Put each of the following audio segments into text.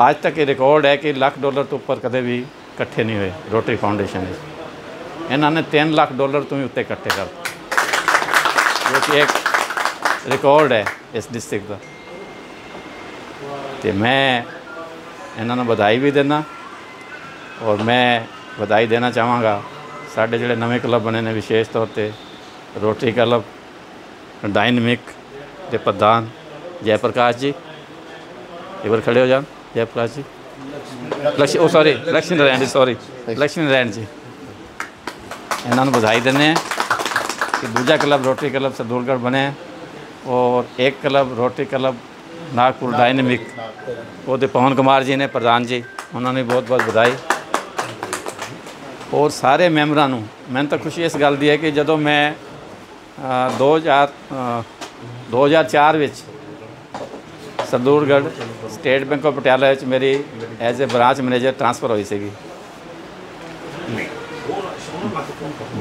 ਅੱਜ ਤੱਕ ਇਹ ਰਿਕਾਰਡ ਹੈ ਕਿ ਲੱਖ ਡਾਲਰ ਤੋਂ ਉੱਪਰ ਕਦੇ ਵੀ ਇਕੱਠੇ ਨਹੀਂ ਹੋਏ, ਰੋਟਰੀ ਫਾਊਂਡੇਸ਼ਨ ਵਿੱਚ। ਇਹਨਾਂ ਨੇ 3 ਲੱਖ ਡਾਲਰ ਤੋਂ ਵੀ ਉੱਤੇ ਇਕੱਠੇ ਕਰ ਜੋ ਕਿ ਇੱਕ ਰਿਕਾਰਡ ਹੈ ਇਸ ਡਿਸਟ੍ਰਿਕਟ ਦਾ। ਤੇ ਮੈਂ ਇਹਨਾਂ ਨੂੰ ਵਧਾਈ ਵੀ ਦਿੰਦਾ ਔਰ ਮੈਂ ਵਧਾਈ ਦੇਣਾ ਚਾਹਾਂਗਾ। ਸਾਡੇ ਜਿਹੜੇ ਨਵੇਂ ਕਲੱਬ ਬਣੇ ਨੇ ਵਿਸ਼ੇਸ਼ ਤੌਰ ਤੇ, ਰੋਟਰੀ ਕਲੱਬ ਡਾਇਨਮਿਕ ਦੇ ਪ੍ਰਧਾਨ ਜੈ ਪ੍ਰਕਾਸ਼ ਜੀ। ਇੱਕ ਵਾਰ ਖੜੇ ਹੋ ਜਾਣ। ਜੈ ਪ੍ਰਕਾਸ਼ ਜੀ। ਲక్ష్ਮੀ ਉਹ ਸੌਰੀ ਲਕਸ਼ਮੀ ਨਾਰਾਇਣ ਜੀ ਸੌਰੀ ਲਕਸ਼ਮੀ ਨਾਰਾਇਣ ਜੀ। ਇਹਨਾਂ ਨੂੰ ਵਧਾਈ ਦਿੰਦੇ ਆ ਕਿ ਦੂਜਾ ਕਲੱਬ ਰੋਟਰੀ ਕਲੱਬ ਸਦੂਲਗੜ ਬਣਿਆ ਔਰ ਇੱਕ club Rotary club Nagpur dynamic ਉਹਦੇ ਪਵਨ ਕੁਮਾਰ ਜੀ ਨੇ, ਪ੍ਰਧਾਨ ਜੀ, ਉਹਨਾਂ ਨੇ ਬਹੁਤ ਬਹੁਤ ਵਧਾਈ। ਔਰ ਸਾਰੇ ਮੈਂਬਰਾਂ ਨੂੰ, ਮੈਨੂੰ ਤਾਂ ਖੁਸ਼ੀ ਇਸ ਗੱਲ ਦੀ ਹੈ ਕਿ ਜਦੋਂ ਮੈਂ 2000 2004 ਵਿੱਚ Sardulgarh State Bank of Patiala ਵਿੱਚ ਮੇਰੀ as a branch manager transfer ਹੋਈ ਸੀਗੀ।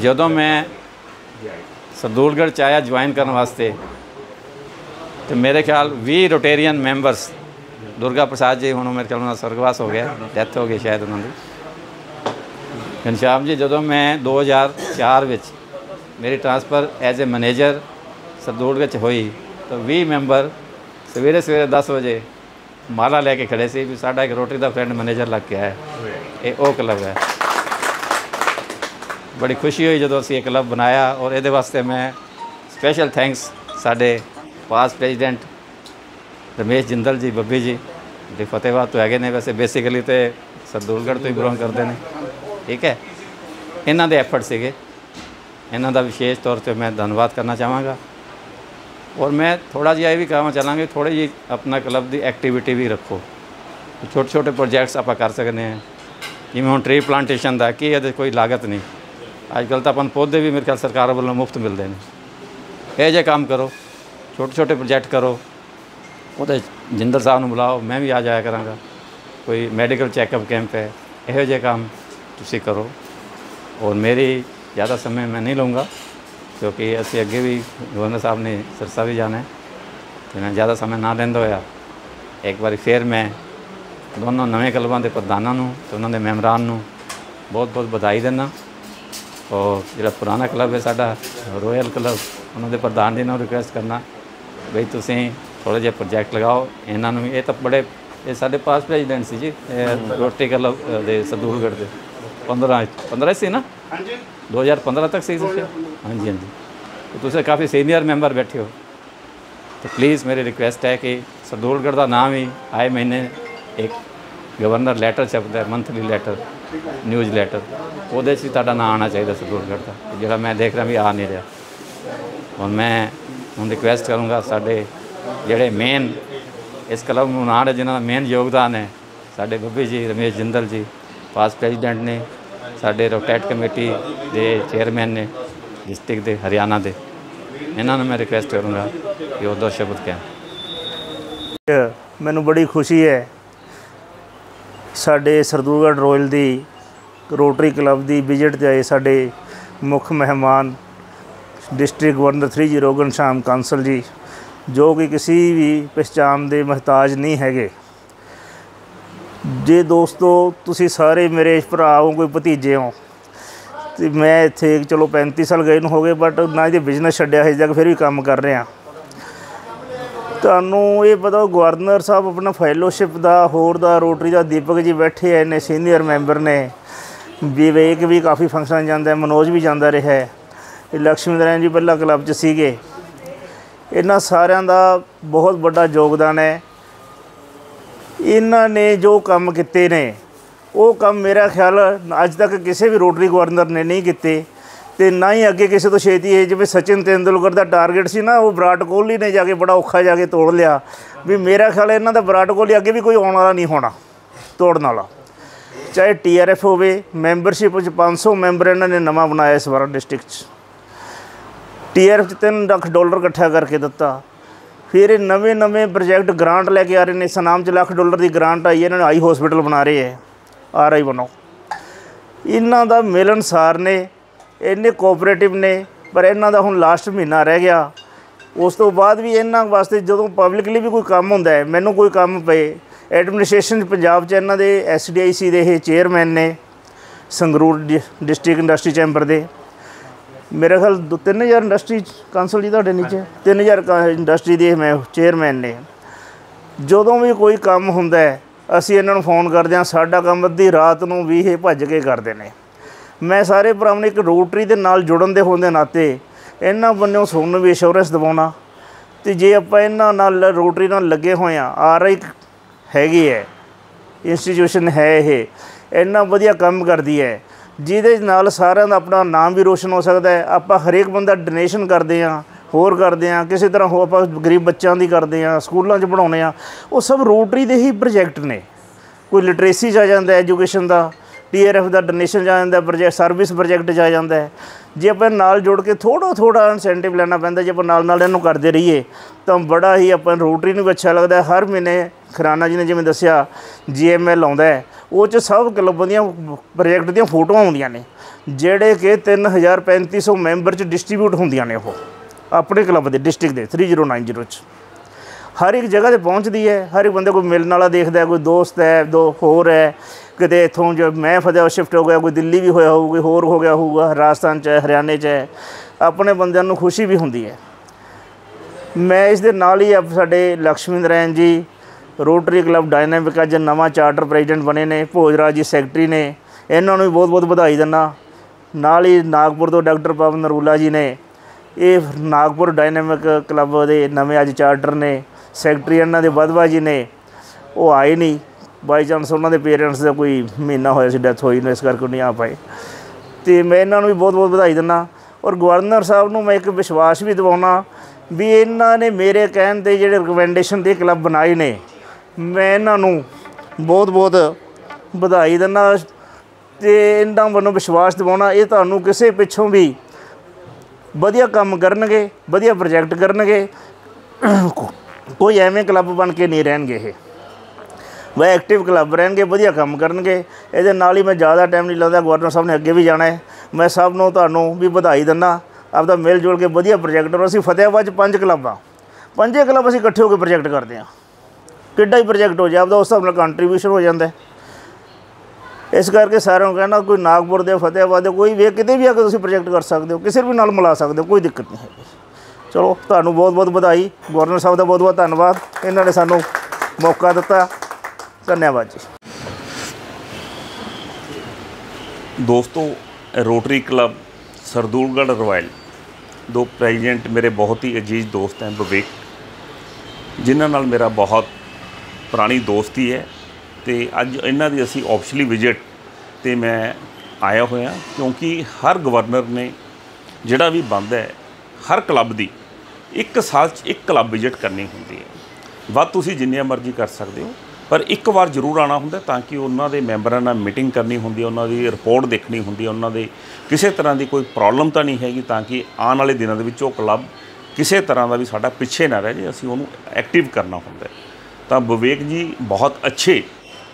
ਜਦੋਂ ਮੈਂ ਸਰਦੂਲਗੜ੍ਹ ਚ ਆਇਆ ਜੁਆਇਨ ਕਰਨ ਵਾਸਤੇ, ਤੇ ਮੇਰੇ ਖਿਆਲ 20 ਰੋਟੇਰੀਅਨ ਮੈਂਬਰਸ ਦੁਰਗਾ ਪ੍ਰਸਾਦ ਜੀ, ਹੁਣ ਮੇਰੇ ਖਿਆਲ ਉਹਨਾਂ ਦਾ ਸਰਗਵਾਸ ਹੋ ਗਿਆ ਡੈਥ ਹੋ ਗਈ ਸ਼ਾਇਦ ਉਹਨਾਂ ਦੀ। ਘਨਸ਼ਾਮ ਜੀ, ਜਦੋਂ ਮੈਂ 2004 ਵਿੱਚ ਮੇਰੀ transfer as a manager Sardulgarh 'ਚ ਹੋਈ, ਤਾਂ 20 ਮੈਂਬਰ ਸਵੇਰੇ ਸਵੇਰੇ 10 ਵਜੇ ਮਾਲਾ ਲੈ ਕੇ ਖੜੇ ਸੀ ਵੀ ਸਾਡਾ ਇੱਕ ਰੋਟਰੀ ਦਾ ਫਰੈਂਡ ਮੈਨੇਜਰ ਲੱਗ ਗਿਆ ਹੈ। ਇਹ ਉਹ ਕਲੱਬ ਹੈ। ਬੜੀ ਖੁਸ਼ੀ ਹੋਈ ਜਦੋਂ ਅਸੀਂ ਇਹ ਕਲੱਬ ਬਣਾਇਆ ਔਰ ਇਹਦੇ ਵਾਸਤੇ ਮੈਂ ਸਪੈਸ਼ਲ ਥੈਂਕਸ ਸਾਡੇ ਪਾਸ ਪ੍ਰੈਜ਼ੀਡੈਂਟ ਰਮੇਸ਼ ਜਿੰਦਲ ਜੀ, ਬੱਬੀ ਜੀ ਦੇ ਫਤਿਹਵਾਦ ਤੋਂ ਹੈਗੇ ਨੇ। ਵੈਸੇ ਬੇਸਿਕਲੀ ਤੇ ਸਰਦੂਲਗੜ੍ਹ ਤੋਂ ਹੀ ਬਿਲੋਂਗ ਕਰਦੇ ਨੇ। ਠੀਕ ਹੈ। ਇਹਨਾਂ ਦੇ ਐਫਰਟ ਸੀਗੇ। ਇਹਨਾਂ ਦਾ ਵਿਸ਼ੇਸ਼ ਤੌਰ ਤੇ ਮੈਂ ਧੰਨਵਾਦ ਕਰਨਾ ਚਾਹਾਂਗਾ। ਔਰ ਮੈਂ ਥੋੜਾ ਜਿਹਾ ਇਹ ਵੀ ਕਹਾਂ ਚਾਹਾਂਗੇ ਥੋੜੀ ਜਿਹੀ ਆਪਣਾ ਕਲੱਬ ਦੀ ਐਕਟੀਵਿਟੀ ਵੀ ਰੱਖੋ। ਛੋਟੇ ਛੋਟੇ ਪ੍ਰੋਜੈਕਟਸ ਆਪਾਂ ਕਰ ਸਕਦੇ ਹਾਂ। ਜਿਵੇਂ ਹੁਣ ਟ੍ਰੀ ਪਲਾਂਟੇਸ਼ਨ ਦਾ, ਕੀ ਇਹਦੇ ਕੋਈ ਲਾਗਤ ਨਹੀਂ। ਅੱਜ ਕੱਲ੍ਹ ਤਾਂ ਆਪਾਂ ਨੂੰ ਪੌਦੇ ਵੀ ਮੇਰੇ ਖਿਆਲ ਸਰਕਾਰ ਵੱਲੋਂ ਮੁਫਤ ਮਿਲਦੇ ਨੇ। ਇਹ ਜੇ ਕੰਮ ਕਰੋ। ਛੋਟੇ ਛੋਟੇ ਪ੍ਰੋਜੈਕਟ ਕਰੋ। ਉਹਦੇ ਜਿੰਦਰ ਸਾਹਿਬ ਨੂੰ ਬੁਲਾਓ, ਮੈਂ ਵੀ ਆ ਜਾਇਆ ਕਰਾਂਗਾ। ਕੋਈ ਮੈਡੀਕਲ ਚੈੱਕਅਪ ਕੈਂਪ ਹੈ, ਇਹੋ ਜਿਹੇ ਕੰਮ ਤੁਸੀਂ ਕਰੋ। ਔਰ ਮੇਰੀ ਜ਼ਿਆਦਾ ਸਮੇਂ ਮੈਂ ਨਹੀਂ ਲਵਾਂਗਾ ਕਿਉਂਕਿ ਅਸੀਂ ਅੱਗੇ ਵੀ ਗਵਰਨਰ ਸਾਹਿਬ ਨੇ ਸਰਸਾ ਵੀ ਜਾਣਾ ਹੈ। ਤੇ ਮੈਂ ਜ਼ਿਆਦਾ ਸਮਾਂ ਨਾ ਲੈਂਦਾ ਹੋਇਆ। ਇੱਕ ਵਾਰੀ ਫੇਰ ਮੈਂ ਦੋਨੋਂ ਨਵੇਂ ਕਲਬਾਂ ਦੇ ਪ੍ਰਧਾਨਾਂ ਨੂੰ ਤੇ ਉਹਨਾਂ ਦੇ ਮੈਂਬਰਾਂ ਨੂੰ ਬਹੁਤ ਬਹੁਤ ਵਧਾਈ ਦਿੰਦਾ ਔਰ ਜਿਹੜਾ ਪੁਰਾਣਾ ਕਲੱਬ ਹੈ ਸਾਡਾ ਰੋਇਲ ਕਲੱਬ ਉਹਨਾਂ ਦੇ ਪ੍ਰਧਾਨ ਜੀ ਨੂੰ ਰਿਕੁਐਸਟ ਕਰਨਾ ਬਈ ਤੁਸੀਂ ਥੋੜੇ ਜਿਹਾ ਪ੍ਰੋਜੈਕਟ ਲਗਾਓ। ਇਹਨਾਂ ਨੂੰ ਇਹ ਤਾਂ ਬੜੇ, ਇਹ ਸਾਡੇ ਪਾਸ ਪ੍ਰੈਜ਼ੀਡੈਂਟ ਸੀ ਜੀ, ਇਹ ਰੋਟਰੀ ਕਲੱਬ ਦੇ ਸਰਦੂਲਗੜ੍ਹ ਦੇ। 15 15 ਸੀ ਨਾ? ਹਾਂਜੀ। 2015 ਤੱਕ ਸੀ ਤੁਸੀਂ ਹਾਂਜੀ ਹਾਂਜੀ ਤੇ ਤੁਸੀਂ ਕਾਫੀ ਸੀਨੀਅਰ ਮੈਂਬਰ ਬੈਠੇ ਹੋ ਤੇ ਪਲੀਜ਼ ਮੇਰੀ ਰਿਕੁਐਸਟ ਹੈ ਕਿ ਸਰਦੂਲਗੜ੍ਹ ਦਾ ਨਾਮ ਹੀ ਆਏ ਮਹੀਨੇ ਇੱਕ ਗਵਰਨਰ ਲੈਟਰ ਛਪਦਾ ਹੈ ਮੰਥਲੀ ਲੈਟਰ ਨਿਊਜ਼ ਲੈਟਰ ਉਹਦੇ 'ਚ ਤੁਹਾਡਾ ਨਾਮ ਆਉਣਾ ਚਾਹੀਦਾ ਸਰਦੂਲਗੜ੍ਹ ਦਾ ਜਿਹੜਾ ਮੈਂ ਦੇਖ ਰਿਹਾ ਵੀ ਆ ਨਹੀਂ ਰਿਹਾ ਹੁਣ ਮੈਂ ਹੁਣ ਰਿਕੁਐਸਟ ਕਰੂੰਗਾ ਸਾਡੇ ਜਿਹੜੇ ਮੇਨ ਇਸ ਕਲੱਬ ਨੂੰ ਨਾਲ ਜਿਨ੍ਹਾਂ ਦਾ ਮੇਨ ਯੋਗਦਾਨ ਹੈ ਸਾਡੇ ਬੱਬੀ ਜੀ ਰਮੇਸ਼ ਜਿੰਦਲ ਜੀ ਪਾਸ ਪ੍ਰੈਜ਼ੀਡੈਂਟ ਨੇ ਸਾਡੇ ਰੋਟੇਟ ਕਮੇਟੀ ਦੇ ਚੇਅਰਮੈਨ ਨੇ ਡਿਸਟ੍ਰਿਕਟ ਦੇ ਹਰਿਆਣਾ ਦੇ। ਇਹਨਾਂ ਨੂੰ ਮੈਂ ਰਿਕੁਐਸਟ ਕਰੂੰਗਾ ਕਿ ਉਹ ਦੋ ਸ਼ਬਦ ਕਹਿਣ। ਮੈਨੂੰ ਬੜੀ ਖੁਸ਼ੀ ਹੈ, ਸਾਡੇ ਸਰਦੂਲਗੜ੍ਹ ਰੋਇਲ ਦੀ ਰੋਟਰੀ ਕਲੱਬ ਦੀ ਵਿਜ਼ਿਟ ਤੇ ਆਏ ਸਾਡੇ ਮੁੱਖ ਮਹਿਮਾਨ ਡਿਸਟ੍ਰਿਕਟ ਗਵਰਨਰ 30 ਘਨਸ਼ਾਮ ਕਾਂਸਲ ਜੀ, ਜੋ ਕਿ ਕਿਸੇ ਵੀ ਪਛਾਣ ਦੇ ਮਹਤਾਜ ਨਹੀਂ ਹੈਗੇ। ਜੇ ਦੋਸਤੋ, ਤੁਸੀਂ ਸਾਰੇ ਮੇਰੇ ਭਰਾ ਹੋ, ਕੋਈ ਭਤੀਜੇ ਹੋ, ਤੇ ਮੈਂ ਇੱਥੇ, ਚਲੋ 35 ਸਾਲ ਗਏ ਨੂੰ ਹੋ ਗਏ ਬਟ ਨਾ ਇਹਦੇ ਬਿਜ਼ਨਸ ਛੱਡਿਆ ਹੈ ਜਗ ਫਿਰ ਵੀ ਕੰਮ ਕਰ ਰਹੇ। ਹਾਂ ਤੁਹਾਨੂੰ ਇਹ ਪਤਾ, ਗਵਰਨਰ ਸਾਹਿਬ ਆਪਣਾ ਫੈਲੋਸ਼ਿਪ ਦਾ, ਹੋਰ ਦਾ ਰੋਟਰੀ ਦਾ ਦੀਪਕ ਜੀ ਬੈਠੇ ਐ ਨੇ ਸੀਨੀਅਰ ਮੈਂਬਰ ਨੇ। ਵਿਵੇਕ ਵੀ ਕਾਫੀ ਫੰਕਸ਼ਨ ਜਾਂਦਾ ਹੈ, ਮਨੋਜ ਵੀ ਜਾਂਦਾ ਰਿਹਾ ਹੈ ਲక్ష్ਮੀ ਨਾਰਾਇਣ ਜੀ ਪਹਿਲਾਂ ਕਲੱਬ 'ਚ ਸੀਗੇ। ਇਹਨਾਂ ਸਾਰਿਆਂ ਦਾ ਬਹੁਤ ਵੱਡਾ ਯੋਗਦਾਨ ਹੈ। ਇਹਨਾਂ ਨੇ ਜੋ ਕੰਮ ਕੀਤੇ ਨੇ, ਉਹ ਕੰਮ ਮੇਰਾ ਖਿਆਲ ਅੱਜ ਤੱਕ ਕਿਸੇ ਵੀ ਰੋਟਰੀ ਗਵਰਨਰ ਨੇ ਨਹੀਂ ਕੀਤੇ ਤੇ ਨਾ ਹੀ ਅੱਗੇ ਕਿਸੇ ਤੋਂ ਛੇਤੀ ਇਹ ਜਿਵੇਂ ਸਚਿਨ ਤੇਂਦੁਲਕਰ ਦਾ ਟਾਰਗੇਟ ਸੀ ਨਾ, ਉਹ ਵਿਰਾਟ ਕੋਹਲੀ ਨੇ ਜਾ ਕੇ ਬੜਾ ਔਖਾ ਜਾ ਕੇ ਤੋੜ ਲਿਆ। ਵੀ ਮੇਰਾ ਖਿਆਲ ਇਹਨਾਂ ਦਾ ਵਿਰਾਟ ਕੋਹਲੀ ਅੱਗੇ ਵੀ ਕੋਈ ਆਉਣ ਵਾਲਾ ਨਹੀਂ ਹੋਣਾ, ਤੋੜਨ ਵਾਲਾ। ਚਾਹੇ ਟੀਆਰਐਫ ਹੋਵੇ ਮੈਂਬਰਸ਼ਿਪ ਵਿੱਚ 500 ਮੈਂਬਰ ਇਹਨਾਂ ਨੇ ਨਵਾਂ ਬਣਾਇਆ ਇਸ ਵਾਰ ਡਿਸਟ੍ਰਿਕਟ 'ਚ। ਟੀਆਰਐਫ 'ਚ 3 ਲੱਖ ਡਾਲਰ ਇਕੱਠਾ ਕਰਕੇ ਦਿੱਤਾ। ਫਿਰ ਇਹ ਨਵੇਂ ਨਵੇਂ ਪ੍ਰੋਜੈਕਟ ਗ੍ਰਾਂਟ ਲੈ ਕੇ ਆ ਰਹੇ ਨੇ, ਸਨਾਮ 'ਚ ਲੱਖ ਡਾਲਰ ਦੀ ਗ੍ਰਾਂਟ ਆਈ ਇਹਨਾਂ ਨੇ ਆਈ ਹਸਪੀਟਲ ਬਣਾ ਰਹੇ ਹੈ, ਆਰ ਆਈ ਬਣਾਓ। ਇਹਨਾਂ ਦਾ ਮਿਲਣਸਾਰ ਨੇ, ਇੰਨੇ ਕੋਆਪਰੇਟਿਵ ਨੇ, ਪਰ ਇਹਨਾਂ ਦਾ ਹੁਣ ਲਾਸਟ ਮਹੀਨਾ ਰਹਿ ਗਿਆ। ਉਸ ਤੋਂ ਬਾਅਦ ਵੀ ਇਹਨਾਂ ਵਾਸਤੇ ਜਦੋਂ ਪਬਲਿਕਲੀ ਵੀ ਕੋਈ ਕੰਮ ਹੁੰਦਾ ਹੈ, ਮੈਨੂੰ ਕੋਈ ਕੰਮ ਪਏ ਐਡਮਿਨਿਸਟ੍ਰੇਸ਼ਨ ਪੰਜਾਬ ਚ ਇਹਨਾਂ ਦੇ ਐਸਡੀਆਈਸੀ ਦੇ ਇਹ ਚੇਅਰਮੈਨ ਨੇ, ਸੰਗਰੂਰ ਡਿਸਟ੍ਰਿਕਟ ਇੰਡਸਟਰੀ ਚੈਂਬਰ ਦੇ। ਮੇਰੇ ਖਿਆਲ ਦੋ- ਤਿੰਨ 3000 ਇੰਡਸਟਰੀ ਕਾਉਂਸਲ ਜੀ ਤੁਹਾਡੇ ਨੀਚੇ। 3000 ਕਾ- ਇੰਡਸਟਰੀ ਦੇ ਮੈਂ ਚੇਅਰਮੈਨ ਨੇ। ਜਦੋਂ ਵੀ ਕੋਈ ਕੰਮ ਹੁੰਦਾ ਹੈ, ਅਸੀਂ ਇਹਨਾਂ ਨੂੰ ਫੋਨ ਕਰਦੇ ਹਾਂ। ਸਾਡਾ ਕੰਮ ਅੱਧੀ ਰਾਤ ਨੂੰ ਵੀ ਇਹ ਭੱਜ ਕੇ ਕਰਦੇ ਨੇ। ਮੈਂ ਸਾਰੇ ਭਰਾਵਾਂ ਨੂੰ ਇੱਕ ਰੋਟਰੀ ਦੇ ਨਾਲ ਜੁੜਨ ਦੇ ਹੋਣ ਦੇ ਨਾਤੇ ਇਹਨਾਂ ਬੰਨਿਓ ਤੁਹਾਨੂੰ ਵੀ ਅਸ਼ੋਰੈਂਸ ਦਿਵਾਉਣਾ। ਤੇ ਜੇ ਆਪਾਂ ਇਹਨਾਂ ਨਾਲ ਰੋਟਰੀ ਨਾਲ ਲੱਗੇ ਹੋਏ ਆ ਆਰ ਆਈ ਹੈਗੀ ਹੈ ਇੰਸਟੀਟਿਊਸ਼ਨ ਹੈ ਇਹ। ਇੰਨਾ ਵਧੀਆ ਕੰਮ ਕਰਦੀ ਹੈ। ਜਿਹਦੇ ਨਾਲ ਸਾਰਿਆਂ ਦਾ ਆਪਣਾ ਨਾਮ ਵੀ ਰੋਸ਼ਨ ਹੋ ਸਕਦਾ ਹੈ। ਆਪਾਂ ਹਰੇਕ ਬੰਦਾ ਡੋਨੇਸ਼ਨ ਕਰਦੇ ਆ ਹੋਰ ਕਰਦੇ ਆ ਕਿਸੇ ਤਰ੍ਹਾਂ ਹੋ ਆਪਾਂ ਗਰੀਬ ਬੱਚਿਆਂ ਦੀ ਕਰਦੇ ਆ ਸਕੂਲਾਂ 'ਚ ਪੜਾਉਂਦੇ ਆ ਉਹ ਸਭ ਰੋਟਰੀ ਦੇ ਹੀ ਪ੍ਰੋਜੈਕਟ ਨੇ। ਕੋਈ ਲਿਟਰੇਸੀ 'ਚ ਆ ਜਾਂਦਾ ਐਜੂਕੇਸ਼ਨ ਦਾ ਟੀਆਰਐਫ ਦਾ ਡੋਨੇਸ਼ਨ ਜਾ ਜਾਂਦਾ ਪ੍ਰੋਜੈਕਟ ਸਰਵਿਸ ਪ੍ਰੋਜੈਕਟ 'ਚ ਆ ਜਾਂਦਾ ਜੇ ਆਪਾਂ ਨਾਲ ਜੋੜ ਕੇ ਥੋੜਾ ਥੋੜਾ ਇਨਸੈਂਟਿਵ ਲੈਣਾ ਪੈਂਦਾ, ਜੇ ਆਪਾਂ ਨਾਲ ਨਾਲ ਇਹਨੂੰ ਕਰਦੇ ਰਹੀਏ, ਤਾਂ ਬੜਾ ਹੀ ਆਪਾਂ ਨੂੰ ਰੋਟਰੀ ਨੂੰ ਵੀ ਅੱਛਾ ਲੱਗਦਾ ਹਰ ਮਹੀਨੇ ਖਰਾਨਾ ਜੀ ਨੇ ਜਿਵੇਂ ਦੱਸਿਆ ਜੀਐਮਐਲ ਆਉਂਦਾ ਹੈ। ਉਹ 'ਚ ਸਭ ਕਲੱਬ ਦੀਆਂ ਪ੍ਰੋਜੈਕਟ ਦੀਆਂ ਫੋਟੋਆਂ ਆਉਂਦੀਆਂ ਨੇ, ਜਿਹੜੇ ਕਿ 3000 3500 ਮੈਂਬਰ 'ਚ ਡਿਸਟ੍ਰੀਬਿਊਟ ਹੁੰਦੀਆਂ ਨੇ ਉਹ, ਆਪਣੇ ਕਲੱਬ ਦੇ ਡਿਸਟ੍ਰਿਕਟ ਦੇ 3090 'ਚ। ਹਰ ਇੱਕ ਜਗ੍ਹਾ ਤੇ ਪਹੁੰਚਦੀ ਹੈ, ਹਰ ਇੱਕ ਬੰਦੇ ਕੋਈ ਮਿਲਣ ਵਾਲਾ ਦੇਖਦਾ ਕੋਈ ਦੋਸਤ ਹੈ, ਦੋ ਹੋਰ ਹੈ, ਕਿਤੇ ਇੱਥੋਂ ਜੋ ਮੈਂ ਫਤਿਹ ਸ਼ਿਫਟ ਹੋ ਗਿਆ, ਕੋਈ ਦਿੱਲੀ ਵੀ ਹੋਇਆ ਹੋਊ ਕੋਈ ਹੋਰ ਹੋ ਗਿਆ ਹੋਊਗਾ, ਰਾਜਸਥਾਨ 'ਚ ਹੈ, ਹਰਿਆਣੇ 'ਚ ਹੈ, ਆਪਣੇ ਬੰਦਿਆਂ ਨੂੰ ਖੁਸ਼ੀ ਵੀ ਹੁੰਦੀ ਹੈ। ਮੈਂ ਇਸ ਦੇ ਨਾਲ ਹੀ ਆਪ ਸਾਡੇ ਲక్ష్ਮੀ ਨਰਾਇਣ ਜੀ ਰੋਟਰੀ ਕਲੱਬ ਡਾਇਨਾਮਿਕ ਅੱਜ ਨਵਾਂ ਚਾਰਟਰ ਪ੍ਰੈਜ਼ੀਡੈਂਟ ਬਣੇ ਨੇ ਭੋਜਰਾਜ ਜੀ ਸੈਕਟਰੀ ਨੇ। ਇਹਨਾਂ ਨੂੰ ਵੀ ਬਹੁਤ ਬਹੁਤ ਵਧਾਈ ਦਿੰਦਾ। ਨਾਲ ਹੀ ਨਾਗਪੁਰ ਤੋਂ ਡਾਕਟਰ ਪਵਨ ਨਰੂਲਾ ਜੀ ਨੇ। ਇਹ ਨਾਗਪੁਰ ਡਾਇਨਾਮਿਕ ਕਲੱਬ ਦੇ ਨਵੇਂ ਅੱਜ ਚਾਰਟਰ ਨੇ। ਸੈਕਟਰੀ ਇਹਨਾਂ ਦੇ ਵਧਵਾ ਜੀ ਨੇ। ਉਹ ਆਏ ਨਹੀਂ। ਬਾਈ ਚਾਂਸ ਉਹਨਾਂ ਦੇ ਪੇਰੈਂਟਸ ਦਾ ਕੋਈ ਮਹੀਨਾ ਹੋਇਆ ਸੀ ਡੈਥ ਹੋਈ ਨੇ, ਇਸ ਕਰਕੇ ਉਹ ਨਹੀਂ ਆ ਪਾਏ। ਤੇ ਮੈਂ ਇਹਨਾਂ ਨੂੰ ਵੀ ਬਹੁਤ ਬਹੁਤ ਵਧਾਈ ਦਿੰਦਾ। ਔਰ ਗਵਰਨਰ ਸਾਹਿਬ ਨੂੰ ਮੈਂ ਇੱਕ ਵਿਸ਼ਵਾਸ ਵੀ ਦਿਵਾਉਣਾ ਵੀ ਇਹਨਾਂ ਨੇ ਮੇਰੇ ਕਹਿਣ ਤੇ ਜਿਹੜੇ ਰਿਕਮੈਂਡੇਸ਼ਨ ਦੇ ਕਲੱਬ ਬਣਾਏ ਨੇ ਮੈਂ ਇਹਨਾਂ ਨੂੰ ਬਹੁਤ ਬਹੁਤ ਵਧਾਈ ਦਿੰਦਾ ਤੇ ਇਹਨਾਂ ਵੱਲੋਂ ਵਿਸ਼ਵਾਸ ਦਿਵਾਉਣਾ, ਇਹ ਤੁਹਾਨੂੰ ਕਿਸੇ ਪਿੱਛੋਂ ਵੀ ਵਧੀਆ ਕੰਮ ਕਰਨਗੇ, ਵਧੀਆ ਪ੍ਰੋਜੈਕਟ ਕਰਨਗੇ, ਕੋਈ ਐਵੇਂ ਕਲੱਬ ਬਣ ਕੇ ਨਹੀਂ ਰਹਿਣਗੇ ਇਹ। ਵੈ ਐਕਟਿਵ ਕਲੱਬ ਰਹਿਣਗੇ, ਵਧੀਆ ਕੰਮ ਕਰਨਗੇ, ਇਹਦੇ ਨਾਲ ਹੀ ਮੈਂ ਜ਼ਿਆਦਾ ਟਾਈਮ ਨਹੀਂ ਲਾਉਂਦਾ ਗਵਰਨਰ ਸਾਹਿਬ ਨੇ ਅੱਗੇ ਵੀ ਜਾਣਾ ਹੈ। ਮੈਂ ਸਭ ਨੂੰ ਤੁਹਾਨੂੰ ਵੀ ਵਧਾਈ ਦਿੰਦਾ, ਆਪਦਾ ਮਿਲ ਜੁਲ ਕੇ ਵਧੀਆ ਪ੍ਰੋਜੈਕਟ ਔਰ ਅਸੀਂ ਫਤਿਆਬਾਦ 'ਚ ਪੰਜ ਕਲੱਬਾਂ ਪੰਜੇ ਕਲੱਬ ਅਸੀਂ ਇਕੱਠੇ ਹੋ ਕੇ ਪ੍ਰੋਜੈਕਟ ਕਰਦੇ ਹਾਂ। ਕਿੱਡਾ ਹੀ ਪ੍ਰੋਜੈਕਟ ਹੋ ਜਾਵੇ ਆਪਦਾ ਉਸ ਹਿਸਾਬ ਨਾਲ ਕੰਟਰੀਬਿਊਸ਼ਨ ਹੋ ਜਾਂਦਾ ਇਸ ਕਰਕੇ ਸਾਰਿਆਂ ਨੂੰ ਕਹਿਣਾ, ਕੋਈ ਨਾਗਪੁਰ ਦੇ ਫਤਿਆਬਾਦ ਦੇ, ਕੋਈ ਵੀ, ਕਿਤੇ ਵੀ ਆ ਕੇ ਤੁਸੀਂ ਪ੍ਰੋਜੈਕਟ ਕਰ ਸਕਦੇ ਹੋ, ਕਿਸੇ ਵੀ ਨਾਲ ਮਿਲਾ ਸਕਦੇ ਹੋ, ਕੋਈ ਦਿੱਕਤ ਨਹੀਂ ਹੈਗੀ। ਚਲੋ, ਤੁਹਾਨੂੰ ਬਹੁਤ ਬਹੁਤ ਵਧਾਈ, ਗਵਰਨਰ ਸਾਹਿਬ ਦਾ ਬਹੁਤ ਬਹੁਤ ਧੰਨਵਾਦ, ਇਹਨਾਂ ਨੇ ਸਾਨੂੰ ਮੌਕਾ ਦਿੱਤਾ। ਧੰਨਵਾਦ ਜੀ। ਦੋਸਤੋ ਰੋਟਰੀ ਕਲੱਬ ਸਰਦੂਲਗੜ੍ਹ ਰੋਇਲ ਦੋ ਪ੍ਰੈਜ਼ੀਡੈਂਟ ਮੇਰੇ ਬਹੁਤ ਹੀ ਅਜੀਜ਼ ਦੋਸਤ ਹਨ ਵਿਵੇਕ, ਜਿਨ੍ਹਾਂ ਨਾਲ ਮੇਰਾ ਬਹੁਤ ਪੁਰਾਣੀ ਦੋਸਤੀ ਹੈ ਤੇ ਅੱਜ ਇਹਨਾਂ ਦੀ ਅਸੀਂ ਆਫੀਸ਼ੀਅਲੀ ਵਿਜ਼ਿਟ ਤੇ ਮੈਂ ਆਇਆ ਹੋਇਆ ਕਿਉਂਕਿ ਹਰ ਗਵਰਨਰ ਨੇ ਜਿਹੜਾ ਵੀ ਬੰਦ ਹੈ, ਹਰ ਕਲੱਬ ਦੀ ਇੱਕ ਸਾਲ 'ਚ ਇੱਕ ਕਲੱਬ ਵਿਜ਼ਿਟ ਕਰਨੀ ਹੁੰਦੀ ਹੈ। ਵੱਧ ਤੁਸੀਂ ਜਿੰਨੀਆਂ ਮਰਜ਼ੀ ਕਰ ਸਕਦੇ ਹੋ, ਪਰ ਇੱਕ ਵਾਰ ਜ਼ਰੂਰ ਆਣਾ ਹੁੰਦਾ ਤਾਂ ਕਿ ਉਹਨਾਂ ਦੇ ਮੈਂਬਰਾਂ ਨਾਲ ਮੀਟਿੰਗ ਕਰਨੀ ਹੁੰਦੀ ਹੈ, ਉਹਨਾਂ ਦੀ ਰਿਪੋਰਟ ਦੇਖਣੀ ਹੁੰਦੀ ਹੈ, ਉਹਨਾਂ ਦੇ ਕਿਸੇ ਤਰ੍ਹਾਂ ਦੀ ਕੋਈ ਪ੍ਰੋਬਲਮ ਤਾਂ ਨਹੀਂ ਹੈਗੀ ਤਾਂ ਕਿ ਆਉਣ ਵਾਲੇ ਦਿਨਾਂ ਦੇ ਵਿੱਚ ਉਹ ਕਲੱਬ ਕਿਸੇ ਤਰ੍ਹਾਂ ਦਾ ਵੀ ਸਾਡਾ ਪਿੱਛੇ ਨਾ ਰਹਿ ਜੇ ਅਸੀਂ ਉਹਨੂੰ ਐਕਟਿਵ ਕਰਨਾ ਹੁੰਦਾ ਹੈ। ਤਾਂ ਵਿਵੇਕ ਜੀ ਬਹੁਤ ਅੱਛੇ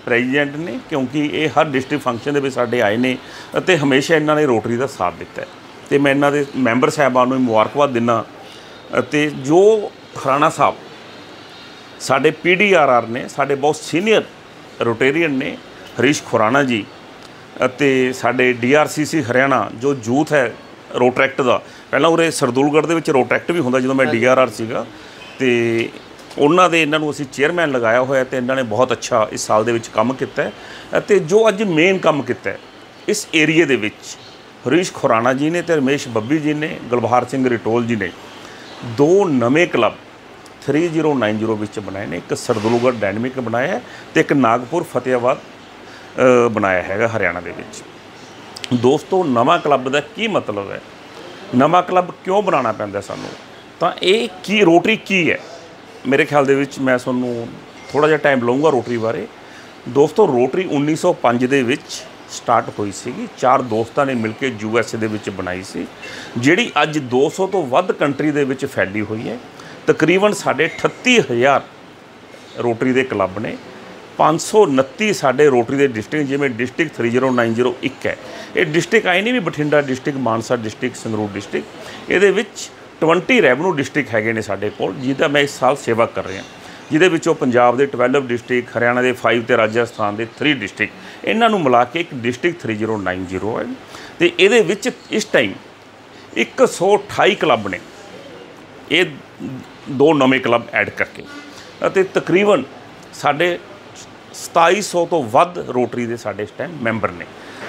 ਪ੍ਰੈਜ਼ੀਡੈਂਟ ਨੇ ਕਿਉਂਕਿ ਇਹ ਹਰ ਡਿਸਟ੍ਰਿਕਟ ਫੰਕਸ਼ਨ ਦੇ ਵਿੱਚ ਸਾਡੇ ਆਏ ਨੇ ਅਤੇ ਹਮੇਸ਼ਾ ਇਹਨਾਂ ਨੇ ਰੋਟਰੀ ਦਾ ਸਾਥ ਦਿੱਤਾ ਤੇ ਮੈਂ ਇਹਨਾਂ ਦੇ ਮੈਂਬਰ ਸਾਹਿਬਾਨ ਨੂੰ ਮੁਬਾਰਕਬਾਦ ਦਿੰਦਾ ਅਤੇ ਜੋ ਖਰਾਣਾ ਸਾਹਿਬ ਸਾਡੇ ਪੀਡੀਆਰਆਰ ਨੇ ਸਾਡੇ ਬਹੁਤ ਸੀਨੀਅਰ ਰੋਟੇਰੀਅਨ ਨੇ ਹਰੀਸ਼ ਖੁਰਾਣਾ ਜੀ ਅਤੇ ਸਾਡੇ ਡੀਆਰਸੀਸੀ ਹਰਿਆਣਾ ਜੋ ਯੂਥ ਹੈ ਰੋਟਰੈਕਟ ਦਾ। ਪਹਿਲਾਂ ਉਰੇ ਸਰਦੂਲਗੜ੍ਹ ਦੇ ਵਿੱਚ ਰੋਟਰੈਕਟ ਵੀ ਹੁੰਦਾ ਜਦੋਂ ਮੈਂ ਡੀਆਰਆਰ ਸੀਗਾ। ਤੇ ਉਹਨਾਂ ਦੇ ਇਹਨਾਂ ਨੂੰ ਅਸੀਂ ਚੇਅਰਮੈਨ ਲਗਾਇਆ ਹੋਇਆ ਤੇ ਇਹਨਾਂ ਨੇ ਬਹੁਤ ਅੱਛਾ ਇਸ ਸਾਲ ਦੇ ਵਿੱਚ ਕੰਮ ਕੀਤਾ ਅਤੇ ਜੋ ਅੱਜ ਮੇਨ ਕੰਮ ਕੀਤਾ ਇਸ ਏਰੀਏ ਦੇ ਵਿੱਚ ਹਰੀਸ਼ ਖੁਰਾਣਾ ਜੀ ਨੇ ਤੇ ਰਮੇਸ਼ ਬੱਬੀ ਜੀ ਨੇ, ਗੁਲਬਹਾਰ ਸਿੰਘ ਰਿਟੋਲ ਜੀ ਨੇ ਦੋ ਨਵੇਂ ਕਲੱਬ 3090 ਵਿੱਚ ਬਣਾਏ ਨੇ। ਇੱਕ ਸਰਦੂਲਗੜ੍ਹ ਡਾਇਨਾਮਿਕ ਬਣਾਇਆ ਹੈ ਤੇ ਇੱਕ ਨਾਗਪੁਰ ਫਤਿਆਬਾਦ ਬਣਾਇਆ ਹੈਗਾ ਹਰਿਆਣਾ ਦੇ ਵਿੱਚ। ਦੋਸਤੋ, ਨਵਾਂ ਕਲੱਬ ਦਾ ਕੀ ਮਤਲਬ ਹੈ? ਨਵਾਂ ਕਲੱਬ ਕਿਉਂ ਬਣਾਉਣਾ ਪੈਂਦਾ ਸਾਨੂੰ? ਤਾਂ ਇਹ ਕੀ, ਰੋਟਰੀ ਕੀ ਹੈ? ਮੇਰੇ ਖਿਆਲ ਦੇ ਵਿੱਚ ਮੈਂ ਤੁਹਾਨੂੰ ਥੋੜਾ ਜਿਹਾ ਟਾਈਮ ਲਵਾਂਗਾ ਰੋਟਰੀ ਬਾਰੇ। ਦੋਸਤੋ, ਰੋਟਰੀ 1905 ਦੇ ਵਿੱਚ ਸਟਾਰਟ ਹੋਈ ਸੀਗੀ। ਚਾਰ ਦੋਸਤਾਂ ਨੇ ਮਿਲ ਕੇ ਯੂ ਐਸ ਏ ਦੇ ਵਿੱਚ ਬਣਾਈ ਸੀ, ਜਿਹੜੀ ਅੱਜ 200 ਤੋਂ ਵੱਧ ਕੰਟਰੀ ਦੇ ਵਿੱਚ ਫੈਲੀ ਹੋਈ ਹੈ। ਤਕਰੀਬਨ ਸਾਡੇ 38000 ਰੋਟਰੀ ਦੇ ਕਲੱਬ ਨੇ 529 ਸਾਡੇ ਰੋਟਰੀ ਦੇ ਡਿਸਟ੍ਰਿਕਟ ਜਿਵੇਂ ਡਿਸਟ੍ਰਿਕਟ 30901 ਹੈ। ਇਹ ਡਿਸਟ੍ਰਿਕਟ ਆਈ ਨਹੀਂ ਵੀ Bathinda district Mansa district Sangrur district ਇਹਦੇ ਵਿੱਚ 20 ਰੈਵਨਿਊ ਡਿਸਟ੍ਰਿਕਟ ਹੈਗੇ ਨੇ ਸਾਡੇ ਕੋਲ, ਜਿਹਦਾ ਮੈਂ ਇਸ ਸਾਲ ਸੇਵਾ ਕਰ ਰਿਹਾ। ਜਿਹਦੇ ਵਿੱਚੋਂ ਪੰਜਾਬ ਦੇ 12 ਡਿਸਟ੍ਰਿਕਟ ਹਰਿਆਣਾ ਦੇ 5 ਤੇ ਰਾਜਸਥਾਨ ਦੇ 3 ਡਿਸਟ੍ਰਿਕਟ ਇਹਨਾਂ ਨੂੰ ਮਿਲਾ ਕੇ ਇੱਕ ਡਿਸਟ੍ਰਿਕਟ 3090 ਹੈ। ਤੇ ਇਹਦੇ ਵਿੱਚ ਇਸ ਟਾਈਮ 128 ਕਲੱਬ ਨੇ। ਇਹ ਦੋ ਨਵੇਂ ਕਲੱਬ ਐਡ ਕਰਕੇ। ਅਤੇ ਤਕਰੀਬਨ ਸਾਡੇ 2700 ਤੋਂ ਵੱਧ ਰੋਟਰੀ ਦੇ ਸਾਡੇ ਇਸ ਟਾਈਮ ਮੈਂਬਰ ਨੇ,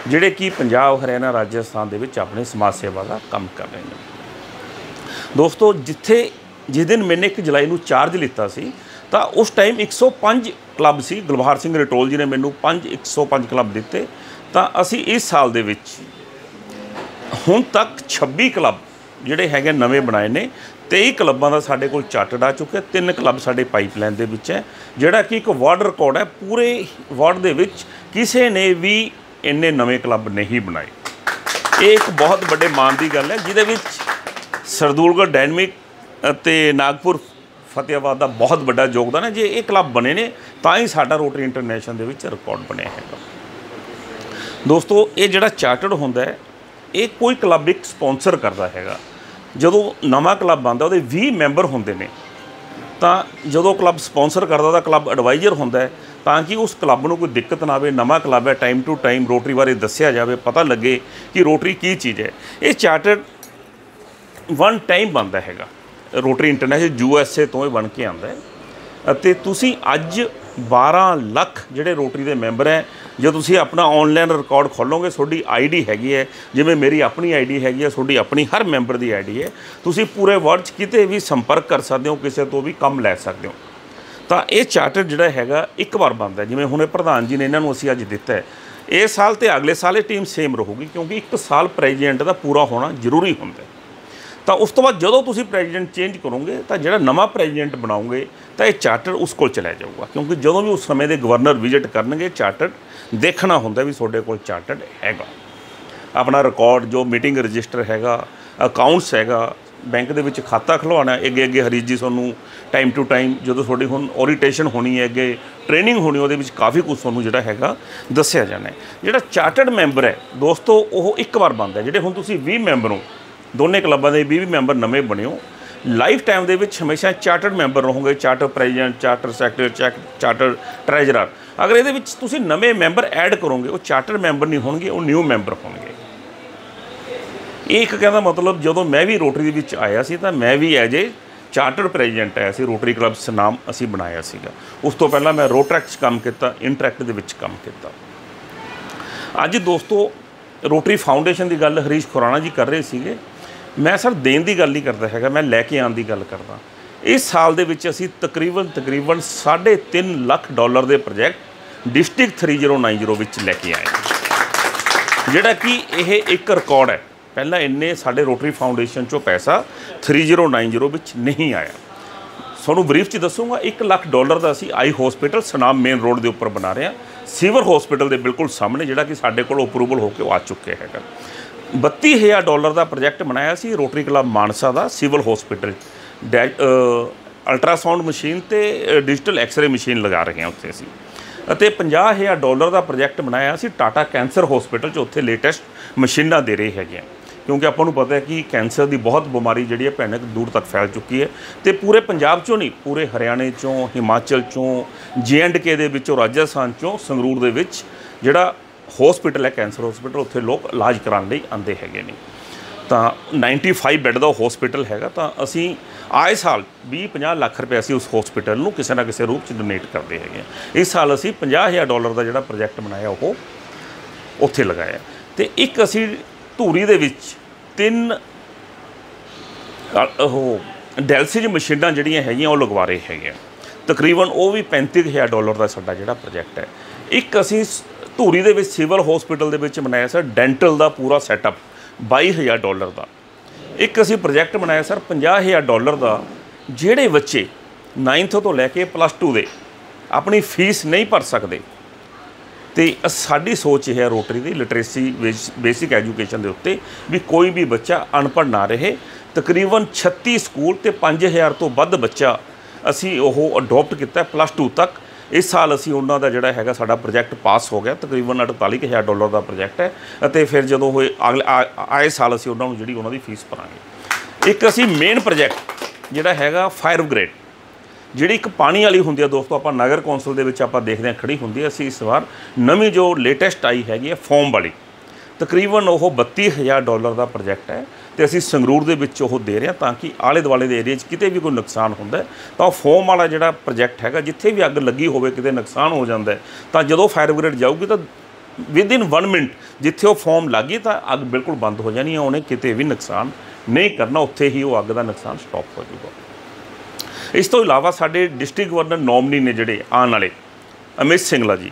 ਜਿਹੜੇ ਕਿ ਪੰਜਾਬ, ਹਰਿਆਣਾ, ਰਾਜਸਥਾਨ ਦੇ ਵਿੱਚ ਆਪਣੇ ਸਮਾਜ ਸੇਵਾ ਦਾ ਕੰਮ ਕਰ ਰਹੇ ਨੇ। ਦੋਸਤੋ, ਜਿੱਥੇ ਜਿਸ ਦਿਨ ਮੈਨੇ 1 ਜੁਲਾਈ ਨੂੰ ਚਾਰਜ ਲਿੱਤਾ ਸੀ, ਤਾਂ ਉਸ ਟਾਈਮ 105 ਕਲੱਬ ਸੀ ਗੁਲਬਹਾਰ ਸਿੰਘ ਰਟੋਲ ਜੀ ਨੇ ਮੈਨੂੰ 5 105 ਕਲੱਬ ਦਿੱਤੇ। ਤਾਂ ਅਸੀਂ ਇਸ ਸਾਲ ਦੇ ਵਿੱਚ ਹੁਣ ਤੱਕ 26 ਕਲੱਬ ਜਿਹੜੇ ਹੈਗੇ ਨਵੇਂ ਬਣਾਏ ਨੇ 23 ਕਲੱਬਾਂ ਦਾ ਸਾਡੇ ਕੋਲ ਚਾਰਟਡ ਆ ਚੁੱਕਿਆ, ਤਿੰਨ ਕਲੱਬ ਸਾਡੇ ਪਾਈਪਲਾਈਨ ਦੇ ਵਿੱਚ ਹੈ, ਜਿਹੜਾ ਕਿ ਇੱਕ ਵਰਲਡ ਰਿਕਾਰਡ ਹੈ, ਪੂਰੇ ਵਰਲਡ ਦੇ ਵਿੱਚ ਕਿਸੇ ਨੇ ਵੀ ਇੰਨੇ ਨਵੇਂ ਕਲੱਬ ਨਹੀਂ ਬਣਾਏ। ਇਹ ਇੱਕ ਬਹੁਤ ਵੱਡੇ ਮਾਣ ਦੀ ਗੱਲ ਹੈ, ਜਿਹਦੇ ਵਿੱਚ ਸਰਦੂਲਗੜ੍ਹ ਡਾਇਨਮਿਕ ਅਤੇ ਨਾਗਪੁਰ ਫਤਿਆਬਾਦ ਦਾ ਬਹੁਤ ਵੱਡਾ ਯੋਗਦਾਨ ਹੈ। ਜੇ ਇਹ ਕਲੱਬ ਬਣੇ ਨੇ, ਤਾਂ ਹੀ ਸਾਡਾ ਰੋਟਰੀ ਇੰਟਰਨੈਸ਼ਨਲ ਦੇ ਵਿੱਚ ਰਿਕਾਰਡ ਬਣਿਆ ਹੈਗਾ। ਦੋਸਤੋ, ਇਹ ਜਿਹੜਾ ਚਾਰਟਰਡ ਹੁੰਦਾ ਹੈ, ਇਹ ਕੋਈ ਕਲੱਬ ਇੱਕ ਸਪਾਂਸਰ ਕਰਦਾ ਹੈਗਾ। ਜਦੋਂ ਨਵਾਂ ਕਲੱਬ ਬਣਦਾ ਉਹਦੇ 20 ਮੈਂਬਰ ਹੁੰਦੇ ਨੇ, ਤਾਂ ਜਦੋਂ ਕਲੱਬ ਸਪਾਂਸਰ ਕਰਦਾ ਤਾਂ ਕਲੱਬ ਐਡਵਾਈਜ਼ਰ ਹੁੰਦਾ ਤਾਂ ਕਿ ਉਸ ਕਲੱਬ ਨੂੰ ਕੋਈ ਦਿੱਕਤ ਨਾ ਆਵੇ, ਨਵਾਂ ਕਲੱਬ ਹੈ, ਟਾਈਮ ਟੂ ਟਾਈਮ ਰੋਟਰੀ ਬਾਰੇ ਦੱਸਿਆ ਜਾਵੇ, ਪਤਾ ਲੱਗੇ ਕਿ ਰੋਟਰੀ ਕੀ ਚੀਜ਼ ਹੈ। ਇਹ ਚਾਰਟਰਡ ਵਨ ਟਾਈਮ ਬਣਦਾ ਹੈਗਾ। Rotary International U S A ਤੋਂ ਇਹ ਬਣ ਕੇ ਆਂਦਾ ਹੈ। ਅਤੇ ਤੁਸੀਂ ਅੱਜ 12 ਲੱਖ ਜਿਹੜੇ ਰੋਟਰੀ ਦੇ ਮੈਂਬਰ ਹੈ, ਜੇ ਤੁਸੀਂ ਆਪਣਾ ਆਨਲਾਈਨ ਰਿਕਾਰਡ ਖੋਲੋਗੇ, ਤੁਹਾਡੀ ਆਈਡੀ ਹੈਗੀ ਹੈ। ਜਿਵੇਂ ਮੇਰੀ ਆਪਣੀ ਆਈਡੀ ਹੈਗੀ ਹੈ, ਤੁਹਾਡੀ ਆਪਣੀ ਹਰ ਮੈਂਬਰ ਦੀ ਆਈਡੀ ਹੈ। ਤੁਸੀਂ ਪੂਰੇ ਵਰਲਡ 'ਚ ਕਿਤੇ ਵੀ ਸੰਪਰਕ ਕਰ ਸਕਦੇ ਹੋ, ਕਿਸੇ ਤੋਂ ਵੀ ਕੰਮ ਲੈ ਸਕਦੇ ਹੋ। ਤਾਂ ਇਹ ਚਾਰਟਰ ਜਿਹੜਾ ਹੈਗਾ, ਇੱਕ ਵਾਰ ਬਣਦਾ ਜਿਵੇਂ ਹੁਣੇ ਪ੍ਰਧਾਨ ਜੀ ਨੇ ਇਹਨਾਂ ਨੂੰ ਅਸੀਂ ਅੱਜ ਦਿੱਤਾ ਹੈ। ਇਸ ਸਾਲ ਤੇ ਅਗਲੇ ਸਾਲ ਇਹ ਟੀਮ ਸੇਮ ਰਹੂਗੀ, ਕਿਉਂਕਿ ਇੱਕ ਸਾਲ ਪ੍ਰੈਜ਼ੀਡੈਂਟ ਦਾ ਪੂਰਾ ਹੋਣਾ ਜ਼ਰੂਰੀ ਹੁੰਦਾ ਹੈ। ਤਾਂ ਉਸ ਤੋਂ ਬਾਅਦ ਜਦੋਂ ਤੁਸੀਂ ਪ੍ਰੈਜ਼ੀਡੈਂਟ ਚੇਂਜ ਕਰੋਗੇ, ਤਾਂ ਜਿਹੜਾ ਨਵਾਂ ਪ੍ਰੈਜ਼ੀਡੈਂਟ ਬਣਾਉਂਗੇ ਤਾਂ ਇਹ ਚਾਰਟਰ ਉਸ ਕੋਲ ਚਲਾ ਜਾਊਗਾ। ਕਿਉਂਕਿ ਜਦੋਂ ਵੀ ਉਸ ਸਮੇਂ ਦੇ ਗਵਰਨਰ ਵਿਜ਼ਿਟ ਕਰਨਗੇ, ਚਾਰਟਰ ਦੇਖਣਾ ਹੁੰਦਾ ਵੀ ਤੁਹਾਡੇ ਕੋਲ ਚਾਰਟਰ ਹੈਗਾ। ਆਪਣਾ ਰਿਕਾਰਡ, ਜੋ ਮੀਟਿੰਗ ਰਜਿਸਟਰ ਹੈਗਾ, ਅਕਾਊਂਟਸ ਹੈਗਾ, ਬੈਂਕ ਦੇ ਵਿੱਚ ਖਾਤਾ ਖਲਵਾਉਣਾ ਅੱਗੇ ਅੱਗੇ ਹਰੀਜ ਜੀ ਤੁਹਾਨੂੰ ਟਾਈਮ ਟੂ ਟਾਈਮ ਜਦੋਂ ਤੁਹਾਡੀ ਹੁਣ ਓਰੀਟੇਸ਼ਨ ਹੋਣੀ ਹੈ, ਅੱਗੇ ਟ੍ਰੇਨਿੰਗ ਹੋਣੀ, ਉਹਦੇ ਵਿੱਚ ਕਾਫੀ ਕੁਝ ਤੁਹਾਨੂੰ ਜਿਹੜਾ ਹੈਗਾ ਦੱਸਿਆ ਜਾਣਾ ਹੈ। ਜਿਹੜਾ ਚਾਰਟਰਡ ਮੈਂਬਰ ਹੈ, ਦੋਸਤੋ, ਉਹ ਇੱਕ ਵਾਰ ਬਣਦਾ ਜਿਹੜੇ ਹੁਣ ਤੁਸੀਂ 20 ਮੈਂਬਰ ਹੋ ਦੋਨੇ ਕਲੱਬਾਂ ਦੇ 20 ਮੈਂਬਰ ਨਵੇਂ ਬਣਿਓ ਲਾਈਫ ਟਾਈਮ ਦੇ ਵਿੱਚ ਹਮੇਸ਼ਾ ਚਾਰਟਰਡ ਮੈਂਬਰ ਰਹੋਗੇ, charter president, charter secretary charter treasurer. ਅਗਰ ਇਹਦੇ ਵਿੱਚ ਤੁਸੀਂ ਨਵੇਂ ਮੈਂਬਰ ਐਡ ਕਰੋਗੇ, ਉਹ ਚਾਰਟਰ ਮੈਂਬਰ ਨਹੀਂ ਹੋਣਗੇ, ਉਹ ਨਿਊ ਮੈਂਬਰ ਹੋਣਗੇ। ਇਹ ਇੱਕ ਕਹਿੰਦਾ ਮਤਲਬ ਜਦੋਂ ਮੈਂ ਵੀ ਰੋਟਰੀ ਦੇ ਵਿੱਚ ਆਇਆ ਸੀ ਤਾਂ ਮੈਂ ਵੀ ਐਜ ਏ ਚਾਰਟਰ ਪ੍ਰੈਜ਼ੀਡੈਂਟ ਆਇਆ ਸੀ, ਰੋਟਰੀ ਕਲੱਬ ਸਨਾਮ ਅਸੀਂ ਬਣਾਇਆ ਸੀਗਾ। ਉਸ ਤੋਂ ਪਹਿਲਾਂ ਮੈਂ ਰੋਟਰੈਕਟ 'ਚ ਕੰਮ ਕੀਤਾ, ਇੰਟਰੈਕਟ ਦੇ ਵਿੱਚ ਕੰਮ ਕੀਤਾ। ਅੱਜ ਦੋਸਤੋ, ਰੋਟਰੀ ਫਾਊਂਡੇਸ਼ਨ ਦੀ ਗੱਲ ਹਰੀਸ਼ ਖੁਰਾਣਾ ਜੀ ਕਰ ਰਹੇ ਸੀਗੇ। ਮੈਂ ਸਰ ਦੇਣ ਦੀ ਗੱਲ ਨਹੀਂ ਕਰਦਾ ਹੈਗਾ, ਮੈਂ ਲੈ ਕੇ ਆਉਣ ਦੀ ਗੱਲ ਕਰਦਾ। ਇਸ ਸਾਲ ਦੇ ਵਿੱਚ ਅਸੀਂ ਤਕਰੀਬਨ ਤਕਰੀਬਨ 3.5 ਲੱਖ ਡਾਲਰ ਦੇ ਪ੍ਰੋਜੈਕਟ ਡਿਸਟ੍ਰਿਕਟ 3090 ਵਿੱਚ ਲੈ ਕੇ ਆਏ ਜਿਹੜਾ ਕਿ ਇਹ ਇੱਕ ਰਿਕਾਰਡ ਹੈ। ਪਹਿਲਾਂ ਇੰਨੇ ਸਾਡੇ ਰੋਟਰੀ ਫਾਊਂਡੇਸ਼ਨ ਚੋਂ ਪੈਸਾ 3090 ਵਿੱਚ ਨਹੀਂ ਆਇਆ। ਤੁਹਾਨੂੰ ਬਰੀਫ ਚ ਦੱਸੂਗਾ 1 ਲੱਖ ਡਾਲਰ ਦਾ ਅਸੀਂ eye hospital Sunam main road ਦੇ ਉੱਪਰ ਬਣਾ ਰਹੇ ਹਾਂ। ਸੀਵਰ ਹਸਪੀਟਲ ਦੇ ਬਿਲਕੁਲ ਸਾਹਮਣੇ, ਜਿਹੜਾ ਕਿ ਸਾਡੇ ਕੋਲ ਅਪਰੂਵਲ ਹੋ ਕੇ ਆ ਚੁੱਕਿਆ ਹੈਗਾ। 32000 ਡਾਲਰ ਦਾ ਪ੍ਰੋਜੈਕਟ ਬਣਾਇਆ ਸੀ ਰੋਟਰੀ ਕਲੱਬ ਮਾਨਸਾ ਦਾ, ਸਿਵਲ ਹਸਪੀਟਲ ਅਲਟਰਾਸਾਊਂਡ ਮਸ਼ੀਨ ਤੇ ਡਿਜੀਟਲ ਐਕਸ-ਰੇ ਮਸ਼ੀਨ ਲਗਾ ਰਹੇ ਹਾਂ ਉੱਥੇ ਅਸੀਂ। ਅਤੇ 50000 ਡਾਲਰ ਦਾ ਪ੍ਰੋਜੈਕਟ ਬਣਾਇਆ ਸੀ ਟਾਟਾ ਕੈਂਸਰ ਹਸਪੀਟਲ 'ਚ, ਉੱਥੇ ਲੇਟੈਸਟ ਮਸ਼ੀਨਾਂ ਦੇ ਰਹੇ ਹੈਗੇ ਆ ਕਿਉਂਕਿ ਆਪਾਂ ਨੂੰ ਪਤਾ ਹੈ ਕਿ ਕੈਂਸਰ ਦੀ ਬਹੁਤ ਬਿਮਾਰੀ ਜਿਹੜੀ ਹੈ ਭੈਣਕ ਦੂਰ ਤੱਕ ਫੈਲ ਚੁੱਕੀ ਹੈ। ਤੇ ਪੂਰੇ ਪੰਜਾਬ 'ਚੋਂ ਨਹੀਂ, ਪੂਰੇ ਹਰਿਆਣੇ 'ਚੋਂ, ਹਿਮਾਚਲ 'ਚੋਂ ਕੇ ਦੇ ਵਿੱਚੋਂ, ਰਾਜਸਥਾਨ 'ਚੋਂ, ਸੰਗਰੂਰ ਦੇ ਵਿੱਚ ਜਿਹੜਾ ਹਸਪੀਟਲ ਹੈ, ਕੈਂਸਰ ਹਸਪੀਟਲ, ਉੱਥੇ ਲੋਕ ਇਲਾਜ ਕਰਾਉਣ ਲਈ ਆਉਂਦੇ ਹੈਗੇ ਨੇ। ਤਾਂ 95 ਬੈੱਡ ਦਾ ਹਸਪੀਟਲ ਹੈਗਾ, ਤਾਂ ਅਸੀਂ ਆਏ ਸਾਲ 20-50 ਲੱਖ ਰੁਪਏ ਅਸੀਂ ਉਸ ਹਸਪੀਟਲ ਨੂੰ ਕਿਸੇ ਨਾ ਕਿਸੇ ਰੂਪ 'ਚ ਡੋਨੇਟ ਕਰਦੇ ਹੈਗੇ ਹਾਂ। ਇਸ ਸਾਲ ਅਸੀਂ 50000 ਡਾਲਰ ਦਾ ਜਿਹੜਾ ਪ੍ਰੋਜੈਕਟ ਬਣਾਇਆ, ਉਹ ਉੱਥੇ ਲਗਾਇਆ। ਤੇ ਇੱਕ ਅਸੀਂ ਧੂਰੀ ਦੇ ਵਿੱਚ ਤਿੰਨ ਉਹ ਡੈਲਸਿਜ ਮਸ਼ੀਨਾਂ ਜਿਹੜੀਆਂ ਹੈਗੀਆਂ, ਉਹ ਲਗਵਾ ਰਹੇ ਹੈਗੇ ਆ ਤਕਰੀਬਨ ਉਹ ਵੀ 35000 ਡਾਲਰ ਦਾ ਸਾਡਾ ਜਿਹੜਾ ਪ੍ਰੋਜੈਕਟ ਹੈ। ਇੱਕ ਅਸੀਂ ਸ- ਧੂਰੀ ਦੇ ਵਿੱਚ ਸਿਵਲ ਹਸਪੀਟਲ ਦੇ ਵਿੱਚ ਬਣਾਇਆ ਸਰ, ਡੈਂਟਲ ਦਾ ਪੂਰਾ ਸੈਟਅਪ 22000 ਡਾਲਰ ਦਾ। ਇੱਕ ਅਸੀਂ ਪ੍ਰੋਜੈਕਟ ਬਣਾਇਆ ਸਰ 50000 ਡਾਲਰ ਦਾ, ਜਿਹੜੇ ਬੱਚੇ 9th ਤੋਂ ਲੈ ਕੇ ਪਲੱਸ 2 ਦੇ ਆਪਣੀ ਫੀਸ ਨਹੀਂ ਭਰ ਸਕਦੇ। ਤੇ ਸਾਡੀ ਸੋਚ ਇਹ ਹੈ ਰੋਟਰੀ ਦੀ ਲਿਟਰੇਸੀ ਬੇਸਿਕ ਐਜੂਕੇਸ਼ਨ ਦੇ ਉੱਤੇ ਵੀ ਕੋਈ ਵੀ ਬੱਚਾ ਅਨਪੜ੍ਹ ਨਾ ਰਹੇ। ਤਕਰੀਬਨ 36 ਸਕੂਲ ਤੇ 5000 ਤੋਂ ਵੱਧ ਬੱਚਾ ਅਸੀਂ ਉਹ ਅਡਾਪਟ ਕੀਤਾ ਪਲੱਸ 2 ਤੱਕ। ਇਸ ਸਾਲ ਅਸੀਂ ਉਹਨਾਂ ਦਾ ਜਿਹੜਾ ਹੈਗਾ ਸਾਡਾ ਪ੍ਰੋਜੈਕਟ ਪਾਸ ਹੋ ਗਿਆ, ਤਕਰੀਬਨ 48000 ਡਾਲਰ ਦਾ ਪ੍ਰੋਜੈਕਟ ਹੈ ਅਤੇ ਫਿਰ ਜਦੋਂ ਹੋਏ ਅਗਲੇ ਆ- ਆਏ ਸਾਲ ਅਸੀਂ ਉਹਨਾਂ ਨੂੰ ਜਿਹੜੀ ਉਹਨਾਂ ਦੀ ਫੀਸ ਭਰਾਂਗੇ। ਇੱਕ ਅਸੀਂ ਮੇਨ ਪ੍ਰੋਜੈਕਟ ਜਿਹੜਾ ਹੈਗਾ ਫਾਇਰ ਗ੍ਰੇਡ ਜਿਹੜੀ ਇੱਕ ਪਾਣੀ ਵਾਲੀ ਹੁੰਦੀ ਆ ਦੋਸਤੋ, ਆਪਾਂ ਨਗਰ ਕੌਂਸਲ ਦੇ ਵਿੱਚ ਆਪਾਂ ਦੇਖਦੇ ਹਾਂ ਖੜੀ ਹੁੰਦੀ ਹੈ ਅਸੀਂ ਇਸ ਵਾਰ ਨਵੀਂ ਜੋ ਲੇਟੈਸਟ ਆਈ ਹੈਗੀ ਹੈ ਫੋਮ ਵਾਲੀ, ਤਕਰੀਬਨ ਉਹ 32000 ਡਾਲਰ ਦਾ ਪ੍ਰੋਜੈਕਟ ਹੈ। ਤੇ ਅਸੀਂ ਸੰਗਰੂਰ ਦੇ ਵਿੱਚ ਉਹ ਦੇ ਰਹੇ ਹਾਂ ਤਾਂ ਕਿ ਆਲੇ ਦੁਆਲੇ ਦੇ ਏਰੀਆ 'ਚ ਕਿਤੇ ਵੀ ਕੋਈ ਨੁਕਸਾਨ ਹੁੰਦਾ ਤਾਂ ਉਹ ਫੋਮ ਵਾਲਾ ਜਿਹੜਾ ਪ੍ਰੋਜੈਕਟ ਹੈਗਾ, ਜਿੱਥੇ ਵੀ ਅੱਗ ਲੱਗੀ ਹੋਵੇ, ਕਿਤੇ ਨੁਕਸਾਨ ਹੋ ਜਾਂਦਾ ਤਾਂ ਜਦੋਂ ਫਾਇਰ ਬ੍ਰਿਗੇਡ ਜਾਊਗੀ ਤਾਂ ਵਿਦ ਇਨ 1 ਮਿੰਟ ਜਿੱਥੇ ਉਹ ਫੋਮ ਲੱਗੀ ਤਾਂ ਅੱਗ ਬਿਲਕੁਲ ਬੰਦ ਹੋ ਜਾਣੀ ਹੈ। ਉਹਨੇ ਕਿਤੇ ਵੀ ਨੁਕਸਾਨ ਨਹੀਂ ਕਰਨਾ, ਉੱਥੇ ਹੀ ਉਹ ਅੱਗ ਦਾ ਨੁਕਸਾਨ ਸਟਾਪ ਹੋ ਜਾਊਗਾ। ਇਸ ਤੋਂ ਇਲਾਵਾ ਸਾਡੇ ਡਿਸਟ੍ਰਿਕਟ ਗਵਰਨਰ ਨੋਮਨੀ ਨੇ ਜਿਹੜੇ ਆਉਣ ਵਾਲੇ, ਅਮਿਤ ਸਿੰਗਲਾ ਜੀ,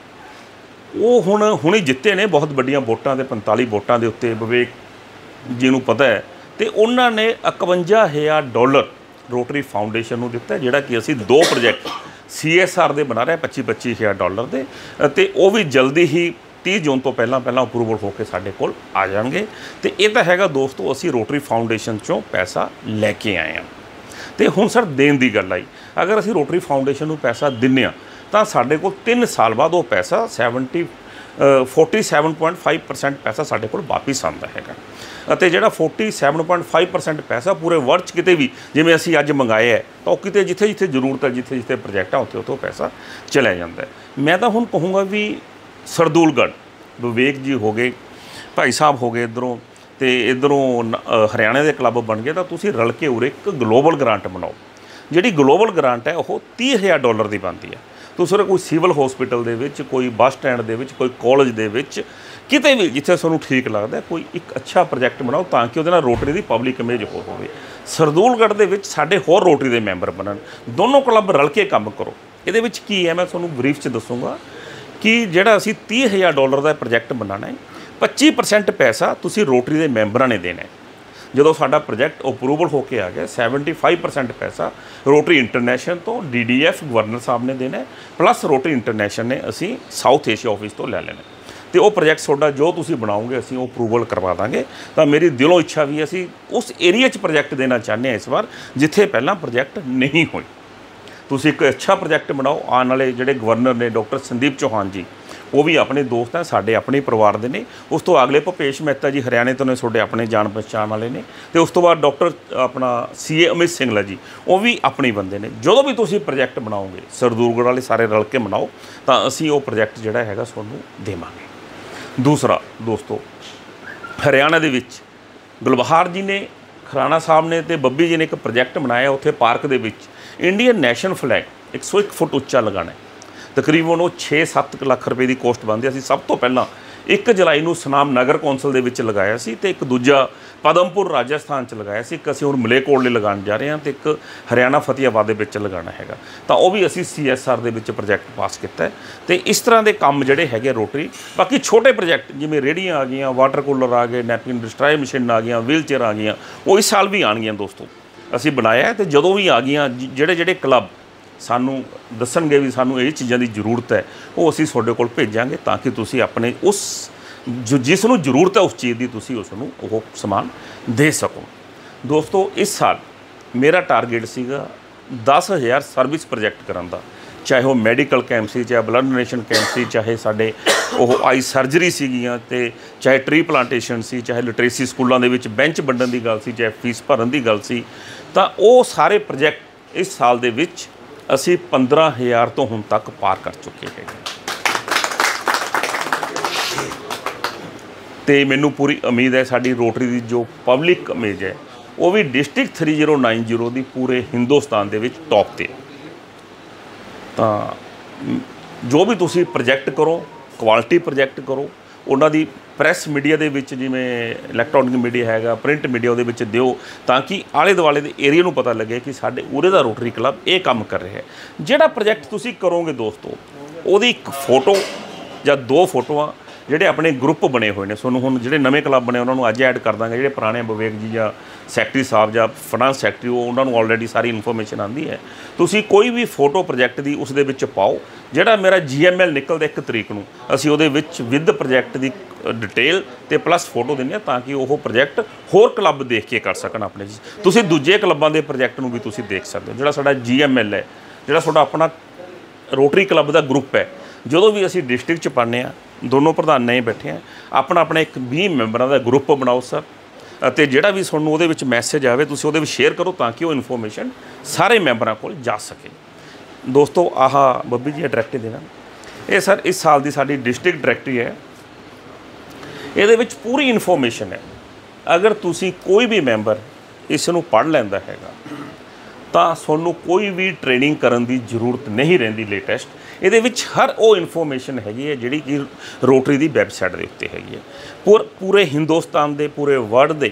ਉਹ ਹੁਣ ਹੁਣੇ ਜਿੱਤੇ ਨੇ, ਬਹੁਤ ਵੱਡੀਆਂ ਵੋਟਾਂ ਦੇ 45 ਵੋਟਾਂ ਦੇ ਉੱਤੇ, ਵਿਵੇਕ ਜਿਹਨੂੰ ਪਤਾ ਹੈ ਤੇ ਉਹਨਾਂ ਨੇ 51000 ਡਾਲਰ ਰੋਟਰੀ ਫਾਊਂਡੇਸ਼ਨ ਨੂੰ ਦਿੱਤਾ ਜਿਹੜਾ ਕਿ ਅਸੀਂ ਦੋ ਪ੍ਰੋਜੈਕਟ ਸੀਐਸਆਰ ਦੇ ਬਣਾ ਰਹੇ 25 25000 ਡਾਲਰ ਦੇ ਤੇ ਉਹ ਵੀ ਜਲਦੀ ਹੀ 30 ਜੂਨ ਤੋਂ ਪਹਿਲਾਂ ਪਹਿਲਾਂ ਅਪਰੂਵਲ ਹੋ ਕੇ ਸਾਡੇ ਕੋਲ ਆ ਜਾਣਗੇ। ਤੇ ਇਹ ਤਾਂ ਹੈਗਾ ਦੋਸਤੋ ਅਸੀਂ ਰੋਟਰੀ ਫਾਊਂਡੇਸ਼ਨ ਚੋਂ ਪੈਸਾ ਲੈ ਕੇ ਆਏ ਹਾਂ। ਤੇ ਹੁਣ ਸਰ ਦੇਣ ਦੀ ਗੱਲ ਆਈ। ਅਗਰ ਅਸੀਂ ਰੋਟਰੀ ਫਾਊਂਡੇਸ਼ਨ ਨੂੰ ਪੈਸਾ ਦਿੰਨੇ ਆ ਤਾਂ ਸਾਡੇ ਕੋਲ 3 ਸਾਲ ਬਾਅਦ ਉਹ ਪੈਸਾ 70 ਅ, 47.5% ਪੈਸਾ ਸਾਡੇ ਕੋਲ ਵਾਪਿਸ ਆਉਂਦਾ ਹੈਗਾ। ਅਤੇ ਜਿਹੜਾ 47.5% ਪੈਸਾ ਪੂਰੇ ਵਰਲਡ 'ਚ ਕਿਤੇ ਵੀ ਜਿਵੇਂ ਅਸੀਂ ਅੱਜ ਮੰਗਾਇਆ ਹੈ, ਤਾਂ ਉਹ ਕਿਤੇ ਜਿੱਥੇ ਜਿੱਥੇ ਜ਼ਰੂਰਤ ਹੈ, ਜਿੱਥੇ ਜਿੱਥੇ ਪ੍ਰੋਜੈਕਟ ਆ, ਉੱਥੇ ਉੱਥੇ ਪੈਸਾ ਚਲਿਆ ਜਾਂਦਾ ਹੈ। ਮੈਂ ਤਾਂ ਹੁਣ ਕਹੂੰਗਾ ਵੀ ਸਰਦੂਲਗੜ੍ਹ, ਵਿਵੇਕ ਜੀ ਹੋ ਗਏ, ਭਾਈ ਸਾਹਿਬ ਹੋ ਗਏ ਇਧਰੋਂ ਤੇ ਇਧਰੋਂ ਹਰਿਆਣਾ ਦੇ ਕਲੱਬ ਬਣ ਗਏ, ਤਾਂ ਤੁਸੀਂ ਰਲ ਕੇ ਉਰੇ ਇੱਕ ਗਲੋਬਲ ਗ੍ਰਾਂਟ ਬਣਾਓ। ਜਿਹੜੀ ਗਲੋਬਲ ਗ੍ਰਾਂਟ ਹੈ, ਉਹ 30000 ਡਾਲਰ ਦੀ ਬਣਦੀ ਹੈ। ਤੁਸੀਂ ਉਰੇ ਕੋਈ ਸਿਵਲ ਹਸਪੀਟਲ ਦੇ ਵਿੱਚ, ਕੋਈ ਬੱਸ ਸਟੈਂਡ ਦੇ ਵਿੱਚ, ਕੋਈ ਕਾਲਜ ਦੇ ਵਿੱਚ ਕਿਤੇ ਵੀ ਜਿੱਥੇ ਤੁਹਾਨੂੰ ਠੀਕ ਲੱਗਦਾ, ਕੋਈ ਇੱਕ ਅੱਛਾ ਪ੍ਰੋਜੈਕਟ ਬਣਾਓ ਤਾਂ ਕਿ ਉਹਦੇ ਨਾਲ ਰੋਟਰੀ ਦੀ ਪਬਲਿਕ ਇਮੇਜ ਹੋ ਹੋਵੇ। ਸਰਦੂਲਗੜ੍ਹ ਦੇ ਵਿੱਚ ਸਾਡੇ ਹੋਰ ਰੋਟਰੀ ਦੇ ਮੈਂਬਰ ਬਣਨ। ਦੋਨੋਂ ਕਲੱਬ ਰਲ ਕੇ ਕੰਮ ਕਰੋ। ਇਹਦੇ ਵਿੱਚ ਕੀ ਹੈ? ਮੈਂ ਤੁਹਾਨੂੰ ਬਰੀਫ 'ਚ ਦੱਸੂਗਾ ਕਿ ਜਿਹੜਾ ਅਸੀਂ 30000 ਡਾਲਰ ਦਾ ਪ੍ਰੋਜੈਕਟ ਬਣਾਉਣਾ ਹੈ 25% ਪੈਸਾ ਤੁਸੀਂ ਰੋਟਰੀ ਦੇ ਮੈਂਬਰਾਂ ਨੇ ਦੇਣਾ ਹੈ। ਜਦੋਂ ਸਾਡਾ ਪ੍ਰੋਜੈਕਟ ਅਪਰੂਵਲ ਹੋ ਕੇ ਆ ਗਿਆ 75% ਪੈਸਾ ਰੋਟਰੀ ਇੰਟਰਨੈਸ਼ਨਲ ਤੋਂ ਡੀਡੀਐਫ ਗਵਰਨਰ ਸਾਹਿਬ ਨੇ ਦੇਣਾ ਪਲੱਸ ਰੋਟਰੀ ਇੰਟਰਨੈਸ਼ਨਲ ਨੇ ਅਸੀਂ ਸਾਊਥ ਏਸ਼ੀਆ ਆਫਿਸ ਤੋਂ ਲੈ ਲੈਣਾ ਤੇ ਉਹ ਪ੍ਰੋਜੈਕਟ ਤੁਹਾਡਾ ਜੋ ਤੁਸੀਂ ਬਣਾਓਗੇ, ਅਸੀਂ ਉਹ ਅਪਰੂਵਲ ਕਰਵਾ ਦਾਂਗੇ। ਤਾਂ ਮੇਰੀ ਦਿਲੋਂ ਇੱਛਾ ਵੀ ਅਸੀਂ ਉਸ ਏਰੀਆ 'ਚ ਪ੍ਰੋਜੈਕਟ ਦੇਣਾ ਚਾਹੁੰਦੇ ਹਾਂ ਇਸ ਵਾਰ, ਜਿੱਥੇ ਪਹਿਲਾਂ ਪ੍ਰੋਜੈਕਟ ਨਹੀਂ ਹੋਏ। ਤੁਸੀਂ ਇੱਕ ਅੱਛਾ ਪ੍ਰੋਜੈਕਟ ਬਣਾਓ, ਆਉਣ ਵਾਲੇ ਜਿਹੜੇ ਗਵਰਨਰ ਨੇ ਡਾਕਟਰ ਸੰਦੀਪ ਚੌਹਾਨ ਜੀ, ਉਹ ਵੀ ਆਪਣੇ ਦੋਸਤ ਹੈ, ਸਾਡੇ ਆਪਣੇ ਪਰਿਵਾਰ ਦੇ ਨੇ। ਉਸ ਤੋਂ ਅਗਲੇ ਭੁਪੇਸ਼ ਮਹਿਤਾ ਜੀ ਹਰਿਆਣੇ ਤੋਂ ਨੇ, ਤੁਹਾਡੇ ਆਪਣੇ ਜਾਣ ਪਛਾਣ ਵਾਲੇ ਨੇ। ਤੇ ਉਸ ਤੋਂ ਬਾਅਦ ਡਾਕਟਰ ਆਪਣਾ ਸੀਏ ਅਮਿਤ ਸਿੰਘਲਾ ਜੀ, ਉਹ ਵੀ ਆਪਣੇ ਬੰਦੇ ਨੇ। ਜਦੋਂ ਵੀ ਤੁਸੀਂ ਪ੍ਰੋਜੈਕਟ ਬਣਾਓਗੇ ਸਰਦੂਰਗੜ੍ਹ ਵਾਲੇ ਸਾਰੇ ਰਲ ਕੇ ਬਣਾਓ, ਤਾਂ ਅਸੀਂ ਉਹ ਪ੍ਰੋਜੈਕਟ ਜਿਹੜਾ ਹੈਗਾ, ਤੁਹਾਨੂੰ ਦੇਵਾਂਗੇ। ਦੂਸਰਾ ਦੋਸਤੋ, ਹਰਿਆਣਾ ਦੇ ਵਿੱਚ ਗੁਲਬਹਾਰ ਜੀ ਨੇ, ਖਰਾਣਾ ਸਾਹਿਬ ਨੇ ਤੇ ਬੱਬੀ ਜੀ ਨੇ ਇੱਕ ਪ੍ਰੋਜੈਕਟ ਬਣਾਇਆ ਉੱਥੇ ਪਾਰਕ ਦੇ ਵਿੱਚ, ਇੰਡੀਅਨ ਨੈਸ਼ਨਲ ਫਲੈਗ 101 ਫੁੱਟ ਉੱਚਾ ਲਗਾਉਣਾ ਤਕਰੀਬਨ ਉਹ 6-7 ਲੱਖ ਰੁਪਏ ਦੀ ਕੋਸਟ ਬਣਦੀ ਅਸੀਂ ਸਭ ਤੋਂ ਪਹਿਲਾਂ 1 ਜੁਲਾਈ ਨੂੰ ਸਨਾਮ ਨਗਰ ਕੌਂਸਲ ਦੇ ਵਿੱਚ ਲਗਾਇਆ ਸੀ ਤੇ ਇੱਕ ਦੂਜਾ ਪਦਮਪੁਰ ਰਾਜਸਥਾਨ ਚ ਲਗਾਇਆ ਸੀ। ਇੱਕ ਅਸੀਂ ਹੁਣ ਮਲੇਕੋਟਲੇ ਲਗਾਉਣ ਜਾ ਰਹੇ ਹਾਂ ਤੇ ਇੱਕ ਹਰਿਆਣਾ ਫਤਿਆਬਾਦ ਦੇ ਵਿੱਚ ਲਗਾਉਣਾ ਹੈਗਾ। ਤਾਂ ਉਹ ਵੀ ਅਸੀਂ ਸੀਐਸਆਰ ਦੇ ਵਿੱਚ ਪ੍ਰੋਜੈਕਟ ਪਾਸ ਕੀਤਾ ਹੈ। ਤੇ ਇਸ ਤਰ੍ਹਾਂ ਦੇ ਕੰਮ ਜਿਹੜੇ ਹੈਗੇ ਰੋਟਰੀ, ਬਾਕੀ ਛੋਟੇ ਪ੍ਰੋਜੈਕਟ ਜਿਵੇਂ ਰੇੜੀਆਂ ਆ ਗਈਆਂ ਵਾਟਰ ਕੂਲਰ ਆ ਗਏ ਨੈਪਕਿਨ ਡਿਸਟਰਾਈ ਮਸ਼ੀਨ ਆ ਗਈਆਂ ਵੀਲ ਚੇਅਰ ਆ ਗਈਆਂ, ਉਹ ਇਸ ਸਾਲ ਵੀ ਆਣਗੀਆਂ ਦੋਸਤੋ। ਅਸੀਂ ਬਣਾਇਆ ਹੈ ਤੇ ਜਦੋਂ ਵੀ ਆ ਗਈਆਂ ਜਿਹੜੇ ਜਿਹੜੇ ਕਲੱਬ ਸਾਨੂੰ ਦੱਸਣਗੇ ਵੀ ਸਾਨੂੰ ਇਹ ਚੀਜ਼ਾਂ ਦੀ ਜ਼ਰੂਰਤ ਹੈ, ਉਹ ਅਸੀਂ ਤੁਹਾਡੇ ਕੋਲ ਭੇਜਾਂਗੇ ਤਾਂ ਕਿ ਤੁਸੀਂ ਆਪਣੇ ਉਸ ਜੋ ਜਿਸ ਨੂੰ ਜ਼ਰੂਰਤ ਹੈ ਉਸ ਚੀਜ਼ ਦੀ ਤੁਸੀਂ ਉਸ ਨੂੰ ਉਹ ਸਮਾਨ ਦੇ ਸਕੋ। ਦੋਸਤੋ, ਇਸ ਸਾਲ ਮੇਰਾ ਟਾਰਗੇਟ ਸੀਗਾ 10000 ਸਰਵਿਸ ਪ੍ਰੋਜੈਕਟ ਕਰਨ ਦਾ। ਚਾਹੇ ਉਹ ਮੈਡੀਕਲ ਕੈਂਪ ਸੀ, ਚਾਹੇ ਬਲੱਡ ਡੋਨੇਸ਼ਨ ਕੈਂਪ ਸੀ, ਚਾਹੇ ਸਾਡੇ ਉਹ ਆਈ ਸਰਜਰੀ ਸੀਗੀਆਂ ਤੇ ਚਾਹੇ ਟ੍ਰੀ ਪਲਾਂਟੇਸ਼ਨ ਸੀ, ਚਾਹੇ ਲਿਟਰੇਸੀ ਸਕੂਲਾਂ ਦੇ ਵਿੱਚ ਬੈਂਚ ਵੰਡਣ ਦੀ ਗੱਲ ਸੀ, ਚਾਹੇ ਫੀਸ ਭਰਨ ਦੀ ਗੱਲ ਸੀ, ਤਾਂ ਉਹ ਸਾਰੇ ਪ੍ਰੋਜੈਕਟ ਇਸ ਸਾਲ ਦੇ ਵਿੱਚ ਅਸੀਂ 15000 ਤੋਂ ਹੁਣ ਤੱਕ ਪਾਰ ਕਰ ਚੁੱਕੇ ਹੈਗੇ। ਤੇ ਮੈਨੂੰ ਪੂਰੀ ਉਮੀਦ ਹੈ ਸਾਡੀ ਰੋਟਰੀ ਦੀ ਜੋ ਪਬਲਿਕ ਇਮੇਜ ਹੈ, ਉਹ ਵੀ ਡਿਸਟ੍ਰਿਕਟ 3090 ਦੀ ਪੂਰੇ ਹਿੰਦੁਸਤਾਨ ਦੇ ਵਿੱਚ ਟੌਪ ਤੇ ਤਾਂ ਜੋ ਵੀ ਤੁਸੀਂ ਪ੍ਰੋਜੈਕਟ ਕਰੋ ਕੁਆਲਿਟੀ ਪ੍ਰੋਜੈਕਟ ਕਰੋ, ਉਹਨਾਂ ਦੀ ਪ੍ਰੈਸ ਮੀਡੀਆ ਦੇ ਵਿੱਚ ਜਿਵੇਂ ਇਲੈਕਟ੍ਰੋਨਿਕ ਮੀਡੀਆ ਹੈਗਾ ਪ੍ਰਿੰਟ ਮੀਡੀਆ ਉਹਦੇ ਵਿੱਚ ਦਿਓ, ਤਾਂ ਕਿ ਆਲੇ ਦੁਆਲੇ ਦੇ ਏਰੀਆ ਨੂੰ ਪਤਾ ਲੱਗੇ ਕਿ ਸਾਡੇ ਉਰੇ ਦਾ ਰੋਟਰੀ ਕਲੱਬ ਇਹ ਕੰਮ ਕਰ ਰਿਹਾ ਹੈ। ਜਿਹੜਾ ਪ੍ਰੋਜੈਕਟ ਤੁਸੀਂ ਕਰੋਗੇ ਦੋਸਤੋ, ਉਹਦੀ ਇੱਕ ਫੋਟੋ ਜਾਂ ਦੋ ਫੋਟੋਆਂ ਜਿਹੜੇ ਆਪਣੇ ਗਰੁੱਪ ਬਣੇ ਹੋਏ ਨੇ ਤੁਹਾਨੂੰ ਹੁਣ ਜਿਹੜੇ ਨਵੇਂ ਕਲੱਬ ਬਣੇ, ਉਹਨਾਂ ਨੂੰ ਅੱਜ ਐਡ ਕਰ ਦਾਂਗੇ, ਜਿਹੜੇ ਪੁਰਾਣੇ ਵਿਵੇਕ ਜੀ ਜਾਂ ਸੈਕਟਰੀ ਸਾਹਿਬ ਜਾਂ ਫਾਈਨਾਂਸ ਸੈਕਟਰੀ ਉਹ ਉਹਨਾਂ ਨੂੰ ਆਲਰੇਡੀ ਸਾਰੀ ਇਨਫੋਰਮੇਸ਼ਨ ਆਂਦੀ ਹੈ। ਤੁਸੀਂ ਕੋਈ ਵੀ ਫੋਟੋ ਪ੍ਰੋਜੈਕਟ ਦੀ ਉਸ ਦੇ ਵਿੱਚ ਪਾਓ, ਜਿਹੜਾ ਮੇਰਾ ਜੀਐਮਐਲ ਨਿਕਲਦਾ ਇੱਕ ਤਰੀਕ ਨੂੰ, ਅਸੀਂ ਉਹਦੇ ਵਿੱਚ ਵਿਦ ਪ੍ਰੋਜੈਕਟ ਦੀ ਡਿਟੇਲ ਤੇ ਪਲੱਸ ਫੋਟੋ ਦਿੰਦੇ ਹਾਂ ਤਾਂ ਕਿ ਉਹ ਪ੍ਰੋਜੈਕਟ ਹੋਰ ਕਲੱਬ ਦੇਖ ਕੇ ਕਰ ਸਕਣ ਆਪਣੇ ਜੀ। ਤੁਸੀਂ ਦੂਜੇ ਕਲੱਬਾਂ ਦੇ ਪ੍ਰੋਜੈਕਟ ਨੂੰ ਵੀ ਤੁਸੀਂ ਦੇਖ ਸਕਦੇ ਹੋ, ਜਿਹੜਾ ਸਾਡਾ ਜੀਐਮਐਲ ਹੈ, ਜਿਹੜਾ ਤੁਹਾਡਾ ਆਪਣਾ ਰੋਟਰੀ ਕਲੱਬ ਦਾ ਗਰੁੱਪ ਹੈ, ਜਦੋਂ ਵੀ ਅਸੀਂ ਡਿਸਟ੍ਰਿਕਟ ਚ ਪਾਉਂਦੇ ਆ ਦੋਨੋਂ ਪ੍ਰਧਾਨ ਨਹੀਂ ਬੈਠੇ ਆ। ਆਪਣਾ ਆਪਣਾ ਇੱਕ 20 ਮੈਂਬਰਾਂ ਦਾ ਗਰੁੱਪ ਬਣਾਓ ਸਰ ਅਤੇ ਜਿਹੜਾ ਵੀ ਤੁਹਾਨੂੰ ਉਹਦੇ ਵਿੱਚ ਮੈਸੇਜ ਆਵੇ, ਤੁਸੀਂ ਉਹਦੇ ਵਿੱਚ ਸ਼ੇਅਰ ਕਰੋ ਤਾਂ ਕਿ ਉਹ ਇਨਫੋਰਮੇਸ਼ਨ ਸਾਰੇ ਮੈਂਬਰਾਂ ਕੋਲ ਜਾ ਸਕੇ। ਦੋਸਤੋ, ਆਹ ਬੱਬੀ ਜੀ ਡਾਇਰੈਕਟਰੀ ਦੇਣਾ ਇਹ ਸਰ ਇਸ ਸਾਲ ਦੀ ਸਾਡੀ ਡਿਸਟ੍ਰਿਕਟ ਡਾਇਰੈਕਟਰੀ ਹੈ। ਇਹਦੇ ਵਿੱਚ ਪੂਰੀ ਇਨਫੋਰਮੇਸ਼ਨ ਹੈ। ਅਗਰ ਤੁਸੀਂ ਕੋਈ ਵੀ ਮੈਂਬਰ ਇਸ ਨੂੰ ਪੜ੍ਹ ਲੈਂਦਾ ਹੈਗਾ, ਤਾਂ ਤੁਹਾਨੂੰ ਕੋਈ ਵੀ ਟ੍ਰੇਨਿੰਗ ਕਰਨ ਦੀ ਜ਼ਰੂਰਤ ਨਹੀਂ ਰਹਿੰਦੀ ਲੇਟੈਸਟ ਇਹਦੇ ਵਿੱਚ ਹਰ ਉਹ ਇਨਫੋਰਮੇਸ਼ਨ ਹੈਗੀ ਹੈ ਜਿਹੜੀ ਕਿ ਰੋਟਰੀ ਦੀ ਵੈਬਸਾਈਟ ਦੇ ਉੱਤੇ ਹੈਗੀ ਹੈ। ਪੂਰ- ਪੂਰੇ ਹਿੰਦੁਸਤਾਨ ਦੇ, ਪੂਰੇ ਵਰਲਡ ਦੇ,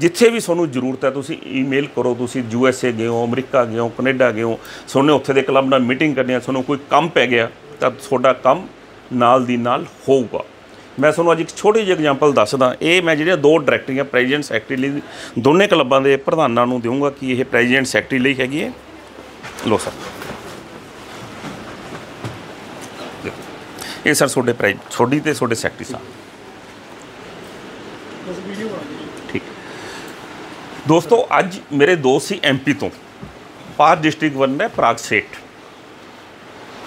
ਜਿੱਥੇ ਵੀ ਤੁਹਾਨੂੰ ਜ਼ਰੂਰਤ ਹੈ, ਤੁਸੀਂ ਈਮੇਲ ਕਰੋ, ਤੁਸੀਂ ਯੂ ਐਸ ਏ ਗਏ ਹੋ, ਅਮਰੀਕਾ ਗਏ ਹੋ, ਕੈਨੇਡਾ ਗਏ ਹੋ ਤੁਹਾਨੂੰ ਉੱਥੇ ਦੇ ਕਲੱਬ ਨਾਲ ਮੀਟਿੰਗ ਕਰਨੀ ਹੈ, ਤੁਹਾਨੂੰ ਕੋਈ ਕੰਮ ਪੈ ਗਿਆ, ਤਾਂ ਤੁਹਾਡਾ ਕੰਮ ਨਾਲ ਦੀ ਨਾਲ ਹੋਊਗਾ। ਮੈਂ ਤੁਹਾਨੂੰ ਅੱਜ ਇੱਕ ਛੋਟੀ ਜਿਹੀ ਐਗਜ਼ਾਮਪਲ ਦੱਸਦਾ। ਇਹ ਮੈਂ ਜਿਹੜੀਆਂ ਦੋ ਡਾਇਰੈਕਟਰੀਆਂ ਪ੍ਰੈਜ਼ੀਡੈਂਟ ਸੈਕਟਰੀ ਲਈ, ਦੋਨੇ ਕਲੱਬਾਂ ਦੇ ਪ੍ਰਧਾਨਾਂ ਨੂੰ ਦੇਵਾਂਗਾ ਕਿ ਇਹ ਪ੍ਰੈਜ਼ੀਡੈਂਟ ਸੈਕਟਰੀ ਲਈ ਹੈਗੀ ਹੈ। ਲੋ ਸਰ ਇਹ ਸਰ ਤੁਹਾਡੇ ਪ੍ਰਾਈਜ਼ ਤੁਹਾਡੀ ਤੇ ਤੁਹਾਡੇ ਸੈਕਟਰੀ ਸਾਹਿਬ। ਠੀਕ। ਦੋਸਤੋ ਅੱਜ ਮੇਰੇ ਦੋਸਤ ਸੀ ਐਮਪੀ ਤੋਂ ਪਾਰ ਡਿਸਟ੍ਰਿਕਟ ਵਨ ਹੈ ਪ੍ਰਾਗ ਸੇਠ।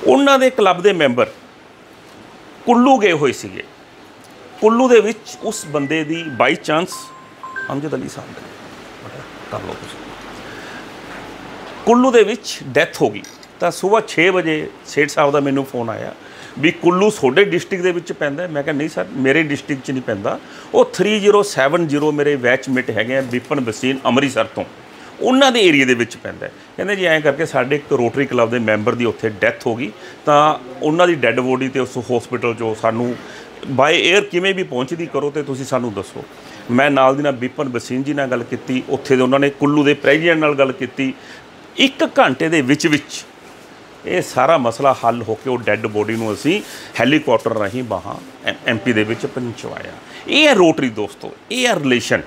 ਉਹਨਾਂ ਦੇ ਕਲੱਬ ਦੇ ਮੈਂਬਰ ਕੁੱਲੂ ਗਏ ਹੋਏ ਸੀਗੇ। ਕੁੱਲੂ ਦੇ ਵਿੱਚ ਉਸ ਬੰਦੇ ਦੀ ਬਾਈ ਚਾਂਸ ਅਮਜਦ ਅਲੀ ਸਾਹਿਬ ਦੇ। ਕਰ ਲਓ ਤੁਸੀਂ ਕੁੱਲੂ ਦੇ ਵਿੱਚ ਡੈਥ ਹੋ ਗਈ। ਤਾਂ ਸਵੇਰ 6 ਵਜੇ ਸੇਠ ਸਾਹਿਬ ਦਾ ਮੈਨੂੰ ਫੋਨ ਆਇਆ। ਵੀ ਕੁੱਲੂ ਤੁਹਾਡੇ ਡਿਸਟ੍ਰਿਕਟ ਦੇ ਵਿੱਚ ਪੈਂਦਾ ਮੈਂ ਕਿਹਾ, ਨਹੀਂ ਸਰ, ਮੇਰੇ ਡਿਸਟ੍ਰਿਕਟ 'ਚ ਨਹੀਂ ਪੈਂਦਾ। ਉਹ 3070 ਮੇਰੇ ਬੈਚਮੇਟ ਹੈਗੇ ਆ ਵਿਪਨ ਬਸੀਨ ਅੰਮ੍ਰਿਤਸਰ ਤੋਂ। ਉਹਨਾਂ ਦੇ ਏਰੀਆ ਦੇ ਵਿੱਚ ਪੈਂਦਾ ਕਹਿੰਦੇ ਜੀ, ਐਂ ਕਰਕੇ ਸਾਡੇ ਇੱਕ ਰੋਟਰੀ ਕਲੱਬ ਦੇ ਮੈਂਬਰ ਦੀ ਉੱਥੇ ਡੈਥ ਹੋ ਗਈ। ਤਾਂ ਉਹਨਾਂ ਦੀ ਡੈੱਡ ਬੋਡੀ ਤੇ ਉਸ ਹਸਪੀਟਲ 'ਚੋਂ ਸਾਨੂੰ ਬਾਈ 에ਅਰ ਕਿਵੇਂ ਵੀ ਪਹੁੰਚਦੀ ਕਰੋ ਤੇ ਤੁਸੀਂ ਸਾਨੂੰ ਦੱਸੋ। ਮੈਂ ਨਾਲ ਦੀ ਨਾਲ ਵਿਪਨ ਬਸੀਨ ਜੀ ਨਾਲ ਗੱਲ ਕੀਤੀ। ਉੱਥੇ ਦੇ ਉਹਨਾਂ ਨੇ ਕੁੱਲੂ ਦੇ ਪ੍ਰੈਜ਼ੀਡੈਂਟ ਨਾਲ ਗੱਲ ਕੀਤੀ। ਇੱਕ ਘੰਟੇ ਦੇ ਵਿੱਚ ਵਿੱਚ ਇਹ ਸਾਰਾ ਮਸਲਾ ਹੱਲ ਹੋ ਕੇ ਉਹ ਡੈੱਡ ਬੋਡੀ ਨੂੰ ਅਸੀਂ ਹੈਲੀਕਾਪਟਰ ਰਾਹੀਂ ਬਾਹਾਂ ਐਮਪੀ ਦੇ ਵਿੱਚ ਪਹੁੰਚਵਾਇਆ। ਇਹ ਹੈ ਰੋਟਰੀ ਦੋਸਤੋ, ਇਹ ਹੈ ਰਿਲੇਸ਼ਨ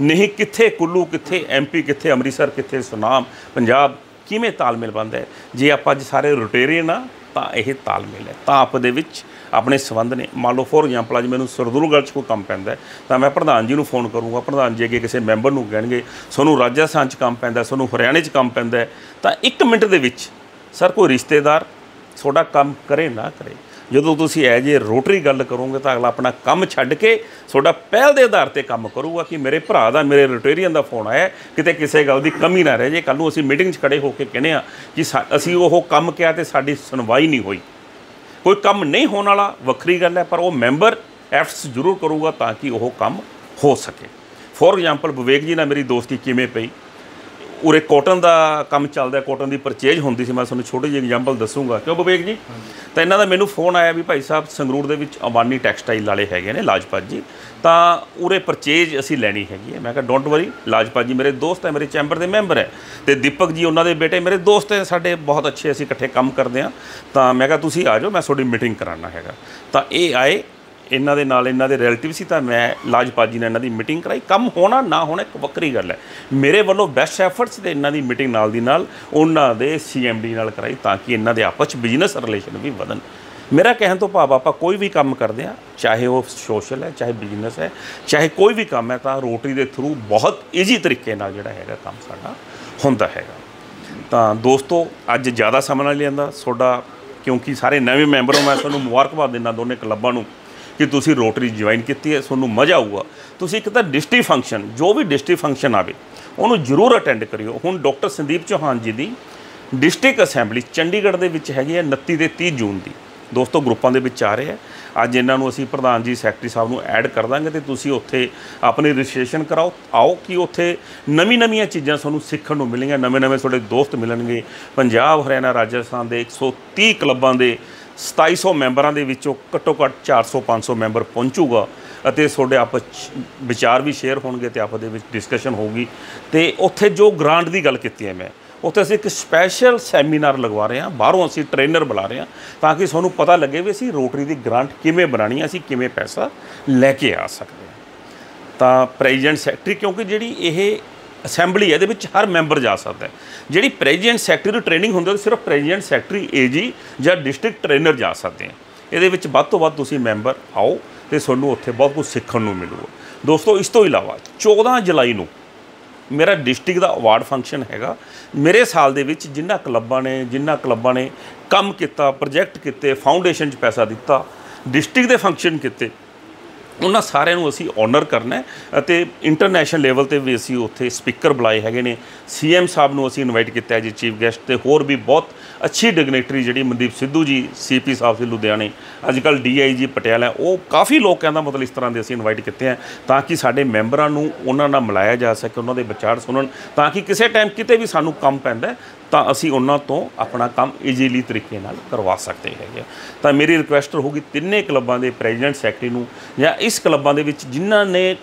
ਨਹੀਂ ਕਿੱਥੇ ਕੁੱਲੂ, ਕਿੱਥੇ ਐਮਪੀ ਕਿੱਥੇ ਅੰਮ੍ਰਿਤਸਰ, ਕਿੱਥੇ ਸੁਨਾਮ, ਪੰਜਾਬ, ਕਿਵੇਂ ਤਾਲਮੇਲ ਬਣਦਾ ਹੈ? ਜੇ ਆਪਾਂ ਅੱਜ ਸਾਰੇ ਰੋਟੇਰੀਅਨ ਆ, ਤਾਂ ਇਹ ਤਾਲਮੇਲ ਹੈ। ਤਾਂ ਆਪ ਦੇ ਵਿੱਚ ਆਪਣੇ ਸੰਬੰਧ ਨੇ। ਮੰਨ ਲਓ ਫੋਰ ਐਗਜ਼ਾਮਪਲ ਅੱਜ ਮੈਨੂੰ ਸਰਦੂਲਗੜ੍ਹ 'ਚ ਕੋਈ ਕੰਮ ਪੈਂਦਾ ਤਾਂ ਮੈਂ ਪ੍ਰਧਾਨ ਜੀ ਨੂੰ ਫੋਨ ਕਰੂੰਗਾ। ਪ੍ਰਧਾਨ ਜੀ ਅੱਗੇ ਕਿਸੇ ਮੈਂਬਰ ਨੂੰ ਕਹਿਣਗੇ ਤੁਹਾਨੂੰ ਰਾਜਸਥਾਨ 'ਚ ਕੰਮ ਪੈਂਦਾ ਤੁਹਾਨੂੰ ਹਰਿਆਣੇ 'ਚ ਕੰਮ ਪੈਂਦਾ ਤਾਂ 1 ਮਿੰਟ ਦੇ ਵਿੱਚ ਸਰ, ਕੋਈ ਰਿਸ਼ਤੇਦਾਰ ਤੁਹਾਡਾ ਕੰਮ ਕਰੇ, ਨਾ ਕਰੇ। ਜਦੋਂ ਤੁਸੀਂ ਐਜ ਏ ਰੋਟਰੀ ਗੱਲ ਕਰੋਗੇ ਤਾਂ ਅਗਲਾ ਆਪਣਾ ਕੰਮ ਛੱਡ ਕੇ ਤੁਹਾਡਾ ਪਹਿਲ ਦੇ ਆਧਾਰ ਤੇ ਕੰਮ ਕਰੂਗਾ ਕਿ ਮੇਰੇ ਭਰਾ ਦਾ, ਮੇਰੇ ਰੋਟੇਰੀਅਨ ਦਾ ਫੋਨ ਆਇਆ, ਕਿਤੇ ਕਿਸੇ ਗੱਲ ਦੀ ਕਮੀ ਨਾ ਰਹਿ ਜੇ। ਕੱਲ ਨੂੰ ਅਸੀਂ ਮੀਟਿੰਗ 'ਚ ਖੜੇ ਹੋ ਕੇ ਕਹਿੰਦੇ ਆ ਕਿ ਸਾ- ਅਸੀਂ ਉਹ ਕੰਮ ਕਿਹਾ ਤੇ ਸਾਡੀ ਸੁਣਵਾਈ ਨਹੀਂ ਹੋਈ। ਕੋਈ ਕੰਮ ਨਹੀਂ ਹੋਣ ਵਾਲਾ, ਵੱਖਰੀ ਗੱਲ ਹੈ, ਪਰ ਉਹ ਮੈਂਬਰ ਐਫਟਸ ਜ਼ਰੂਰ ਕਰੂਗਾ ਤਾਂ ਕਿ ਉਹ ਕੰਮ ਹੋ ਸਕੇ। ਫੋਰ ਐਗਜ਼ਾਮਪਲ ਵਿਵੇਕ ਜੀ ਨਾਲ ਮੇਰੀ ਦੋਸਤੀ ਕਿਵੇਂ ਪਈ? ਉਰੇ ਕਾਟਨ ਦਾ ਕੰਮ ਚੱਲਦਾ ਕਾਟਨ ਦੀ ਪਰਚੇਜ ਹੁੰਦੀ ਸੀ ਮੈਂ ਤੁਹਾਨੂੰ ਛੋਟੀ ਜਿਹੀ ਐਗਜ਼ਾਮਪਲ ਦੱਸੂਗਾ। ਕਿਉਂ ਵਿਵੇਕ ਜੀ? ਤਾਂ ਇਹਨਾਂ ਦਾ ਮੈਨੂੰ ਫੋਨ ਆਇਆ ਵੀ ਭਾਈ ਸਾਹਿਬ ਸੰਗਰੂਰ ਦੇ ਵਿੱਚ ਅਬਾਨੀ ਟੈਕਸਟਾਈਲ ਵਾਲੇ ਹੈਗੇ ਨੇ ਲਾਜਪਤ ਜੀ। ਤਾਂ ਉਰੇ ਪਰਚੇਜ ਅਸੀਂ ਲੈਣੀ ਹੈਗੀ ਹੈ। ਮੈਂ ਕਿਹਾ ਡੋਂਟ ਵਰੀ ਲਾਜਪਤ ਜੀ ਮੇਰੇ ਦੋਸਤ ਹੈ ਮੇਰੇ ਚੈਂਬਰ ਦੇ ਮੈਂਬਰ ਹੈ। ਤੇ ਦੀਪਕ ਜੀ ਉਹਨਾਂ ਦੇ ਬੇਟੇ ਮੇਰੇ ਦੋਸਤ ਹੈ ਸਾਡੇ ਬਹੁਤ ਅੱਛੇ ਅਸੀਂ ਇਕੱਠੇ ਕੰਮ ਕਰਦੇ ਹਾਂ। ਤਾਂ ਮੈਂ ਕਿਹਾ ਤੁਸੀਂ ਆ ਜਾਓ ਮੈਂ ਤੁਹਾਡੀ ਮੀਟਿੰਗ ਕਰਾਉਣਾ ਹੈਗਾ। ਤਾਂ ਇਹ ਆਏ ਇਹਨਾਂ ਦੇ ਨਾਲ ਇਹਨਾਂ ਦੇ ਰਿਲੇਟਿਵ ਸੀ ਤਾਂ ਮੈਂ ਲਾਜਪਤ ਜੀ ਨਾਲ ਇਹਨਾਂ ਦੀ ਮੀਟਿੰਗ ਕਰਾਈ। ਕੰਮ ਹੋਣਾ ਨਾ ਹੋਣਾ ਇੱਕ ਵੱਖਰੀ ਗੱਲ ਹੈ। ਮੇਰੇ ਵੱਲੋਂ ਬੈਸਟ ਐਫਰਟਸ ਤੇ ਇਹਨਾਂ ਦੀ ਮੀਟਿੰਗ ਨਾਲ ਦੀ ਨਾਲ ਉਹਨਾਂ ਦੇ ਸੀਐਮਡੀ ਨਾਲ ਕਰਾਈ ਤਾਂ ਕਿ ਇਹਨਾਂ ਦੇ ਆਪਸ ਚ ਬਿਜ਼ਨਸ ਰਿਲੇਸ਼ਨ ਵੀ ਵਧਣ। ਮੇਰਾ ਕਹਿਣ ਤੋਂ ਭਾਵ ਆਪਾਂ ਕੋਈ ਵੀ ਕੰਮ ਕਰਦੇ ਆ ਚਾਹੇ ਉਹ ਸੋਸ਼ਲ ਹੈ, ਚਾਹੇ ਬਿਜ਼ਨਸ ਹੈ, ਚਾਹੇ ਕੋਈ ਵੀ ਕੰਮ ਹੈ ਤਾਂ ਰੋਟਰੀ ਦੇ ਥਰੂ ਬਹੁਤ ਈਜ਼ੀ ਤਰੀਕੇ ਨਾਲ ਜਿਹੜਾ ਹੈਗਾ ਕੰਮ ਸਾਡਾ ਹੁੰਦਾ ਹੈਗਾ। ਤਾਂ ਦੋਸਤੋ, ਅੱਜ ਜ਼ਿਆਦਾ ਸਮਾਂ ਨਾਲ ਲਿਆਂਦਾ। ਤੁਹਾਡਾ, ਕਿਉਂਕਿ ਸਾਰੇ ਨਵੇਂ ਮੈਂਬਰ ਹੋ ਮੈਂ ਤੁਹਾਨੂੰ ਮੁਬਾਰਕਬਾਦ ਦਿੰਦਾ ਦੋਨੇ ਕਲੱਬਾਂ ਨੂੰ। ਕਿ ਤੁਸੀਂ ਰੋਟਰੀ ਜੁਆਇਨ ਕੀਤੀ ਹੈ, ਤੁਹਾਨੂੰ ਮਜ਼ਾ ਆਊਗਾ। ਤੁਸੀਂ ਇੱਕ ਤਾਂ ਡਿਸਟ੍ਰਿਕਟ ਫੰਕਸ਼ਨ, ਜੋ ਵੀ ਡਿਸਟ੍ਰਿਕਟ ਫੰਕਸ਼ਨ ਆਵੇ, ਉਹਨੂੰ ਜ਼ਰੂਰ ਅਟੈਂਡ ਕਰਿਓ। ਹੁਣ ਡਾਕਟਰ ਸੰਦੀਪ ਚੌਹਾਨ ਜੀ ਦੀ ਡਿਸਟ੍ਰਿਕਟ ਅਸੈਂਬਲੀ ਚੰਡੀਗੜ੍ਹ ਦੇ ਵਿੱਚ ਹੈਗੀ ਹੈ 29 ਤੇ 30 ਜੂਨ ਦੀ। ਦੋਸਤੋ, ਗਰੁੱਪਾਂ ਦੇ ਵਿੱਚ ਆ ਰਹੇ ਆ ਅੱਜ ਇਹਨਾਂ ਨੂੰ ਅਸੀਂ ਪ੍ਰਧਾਨ ਜੀ, ਸੈਕਟਰੀ ਸਾਹਿਬ ਨੂੰ ਐਡ ਕਰ ਦਾਂਗੇ ਤੇ ਤੁਸੀਂ ਉੱਥੇ ਆਪਣੀ ਰਜਿਸਟ੍ਰੇਸ਼ਨ ਕਰਾਓ। ਆਓ ਕਿ ਉੱਥੇ ਨਵੀਂ ਨਵੀਆਂ ਚੀਜ਼ਾਂ ਤੁਹਾਨੂੰ ਸਿੱਖਣ ਨੂੰ ਮਿਲਣਗੀਆਂ ਨਵੇਂ ਨਵੇਂ ਤੁਹਾਡੇ ਦੋਸਤ ਮਿਲਣਗੇ। ਪੰਜਾਬ, ਹਰਿਆਣਾ, ਰਾਜਸਥਾਨ ਦੇ 130 ਕਲੱਬਾਂ ਦੇ 2700 ਮੈਂਬਰਾਂ ਦੇ ਵਿੱਚੋਂ ਘੱਟੋ ਘੱਟ 400 500 ਮੈਂਬਰ ਪਹੁੰਚੂਗਾ ਅਤੇ ਤੁਹਾਡੇ ਆਪਸ ਵਿਚਾਰ ਵੀ ਸ਼ੇਅਰ ਹੋਣਗੇ ਤੇ ਆਪਸ ਦੇ ਵਿੱਚ ਡਿਸਕਸ਼ਨ ਹੋਊਗੀ। ਤੇ ਉੱਥੇ ਜੋ ਗ੍ਰਾਂਟ ਦੀ ਗੱਲ ਕੀਤੀ ਹੈ ਮੈਂ, ਉੱਥੇ ਅਸੀਂ ਇੱਕ ਸਪੈਸ਼ਲ ਸੈਮੀਨਾਰ ਲਗਵਾ ਰਹੇ ਹਾਂ। ਬਾਹਰੋਂ ਅਸੀਂ ਟ੍ਰੇਨਰ ਬੁਲਾ ਰਹੇ ਹਾਂ ਤਾਂ ਕਿ ਤੁਹਾਨੂੰ ਪਤਾ ਲੱਗੇ ਵੀ ਅਸੀਂ ਰੋਟਰੀ ਦੀ ਗ੍ਰਾਂਟ ਕਿਵੇਂ ਬਣਾਣੀ ਹੈ, ਅਸੀਂ ਕਿਵੇਂ ਪੈਸਾ ਲੈ ਕੇ ਆ ਸਕਦੇ ਹਾਂ। ਤਾਂ ਪ੍ਰੈਜ਼ੀਡੈਂਟ ਸੈਕਟਰੀ ਕਿਉਂਕਿ ਜਿਹੜੀ ਇਹ ਅਸੈਂਬਲੀ ਹੈ, ਇਹਦੇ ਵਿੱਚ ਹਰ ਮੈਂਬਰ ਜਾ ਸਕਦਾ ਹੈ। ਜਿਹੜੀ ਪ੍ਰੈਜ਼ੀਡੈਂਟ ਸੈਕਟਰੀ ਦੀ ਟ੍ਰੇਨਿੰਗ ਹੁੰਦੀ ਹੈ ਉਹ ਸਿਰਫ ਪ੍ਰੈਜ਼ੀਡੈਂਟ ਸੈਕਟਰੀ, ਏਜੀ ਜਾਂ ਡਿਸਟ੍ਰਿਕਟ ਟ੍ਰੇਨਰ ਜਾ ਸਕਦੇ ਆ ਇਹਦੇ ਵਿੱਚ ਵੱਧ ਤੋਂ ਵੱਧ ਤੁਸੀਂ ਮੈਂਬਰ ਆਓ ਤੇ ਤੁਹਾਨੂੰ ਉੱਥੇ ਬਹੁਤ ਕੁਝ ਸਿੱਖਣ ਨੂੰ ਮਿਲੂਗਾ। ਦੋਸਤੋ, ਇਸ ਤੋਂ ਇਲਾਵਾ 14 ਜੁਲਾਈ ਨੂੰ ਮੇਰਾ ਡਿਸਟ੍ਰਿਕਟ ਦਾ ਅਵਾਰਡ ਫੰਕਸ਼ਨ ਹੈਗਾ। ਮੇਰੇ ਸਾਲ ਦੇ ਵਿੱਚ ਜਿੰਨਾ ਕਲੱਬਾਂ ਨੇ, ਜਿੰਨਾ ਕਲੱਬਾਂ ਨੇ ਕੰਮ ਕੀਤਾ, ਪ੍ਰੋਜੈਕਟ ਕੀਤੇ, ਫਾਊਂਡੇਸ਼ਨ 'ਚ ਪੈਸਾ ਦਿੱਤਾ, ਡਿਸਟ੍ਰਿਕਟ ਦੇ ਫੰਕਸ਼ਨ ਕੀਤੇ ਉਹਨਾਂ ਸਾਰਿਆਂ ਨੂੰ ਅਸੀਂ ਆਨਰ ਕਰਨਾ ਅਤੇ ਇੰਟਰਨੈਸ਼ਨਲ ਲੈਵਲ ਤੇ ਵੀ ਅਸੀਂ ਉੱਥੇ ਸਪੀਕਰ ਬੁਲਾਏ ਹੈਗੇ ਨੇ। ਸੀਐਮ ਸਾਹਿਬ ਨੂੰ ਅਸੀਂ ਇਨਵਾਈਟ ਕੀਤਾ ਜੀ ਚੀਫ ਗੈਸਟ ਤੇ ਹੋਰ ਵੀ ਬਹੁਤ ਅੱਛੀ ਡਿਗਨਿਟਰੀ ਜਿਹੜੀ ਮਨਦੀਪ ਸਿੱਧੂ ਜੀ ਸੀਪੀ ਸਾਹਿਬ ਸੀ ਲੁਧਿਆਣੇ, ਅੱਜ ਕੱਲ ਡੀਆਈਜੀ ਪਟਿਆਲਾ ਉਹ ਕਾਫੀ ਲੋਕ ਕਹਿੰਦਾ ਮਤਲਬ ਇਸ ਤਰ੍ਹਾਂ ਦੇ ਅਸੀਂ ਇਨਵਾਈਟ ਕੀਤੇ ਆ ਤਾਂ ਕਿ ਸਾਡੇ ਮੈਂਬਰਾਂ ਨੂੰ ਉਹਨਾਂ ਨਾਲ ਮਿਲਾਇਆ ਜਾ ਸਕੇ, ਉਹਨਾਂ ਦੇ ਵਿਚਾਰ ਸੁਣਨ, ਤਾਂ ਕਿ ਕਿਸੇ ਟਾਈਮ ਕਿਤੇ ਵੀ ਸਾਨੂੰ ਕੰਮ ਪੈਂਦਾ ਤਾਂ ਅਸੀਂ ਉਹਨਾਂ ਤੋਂ ਆਪਣਾ ਕੰਮ ਈਜ਼ੀਲੀ ਤਰੀਕੇ ਨਾਲ ਕਰਵਾ ਸਕਦੇ ਹੈਗੇ ਆ। ਤਾਂ ਮੇਰੀ ਰਿਕੁਐਸਟ ਹੋਊਗੀ ਤਿੰਨੇ ਕਲੱਬਾਂ ਦੇ ਪ੍ਰੈਜ਼ੀਡੈਂਟ ਸੈਕਟਰੀ ਨੂੰ ਜਾਂ ਇਸ ਕਲੱਬਾਂ ਦੇ ਵਿੱਚ ਜਿਨ੍ਹਾਂ ਨੇ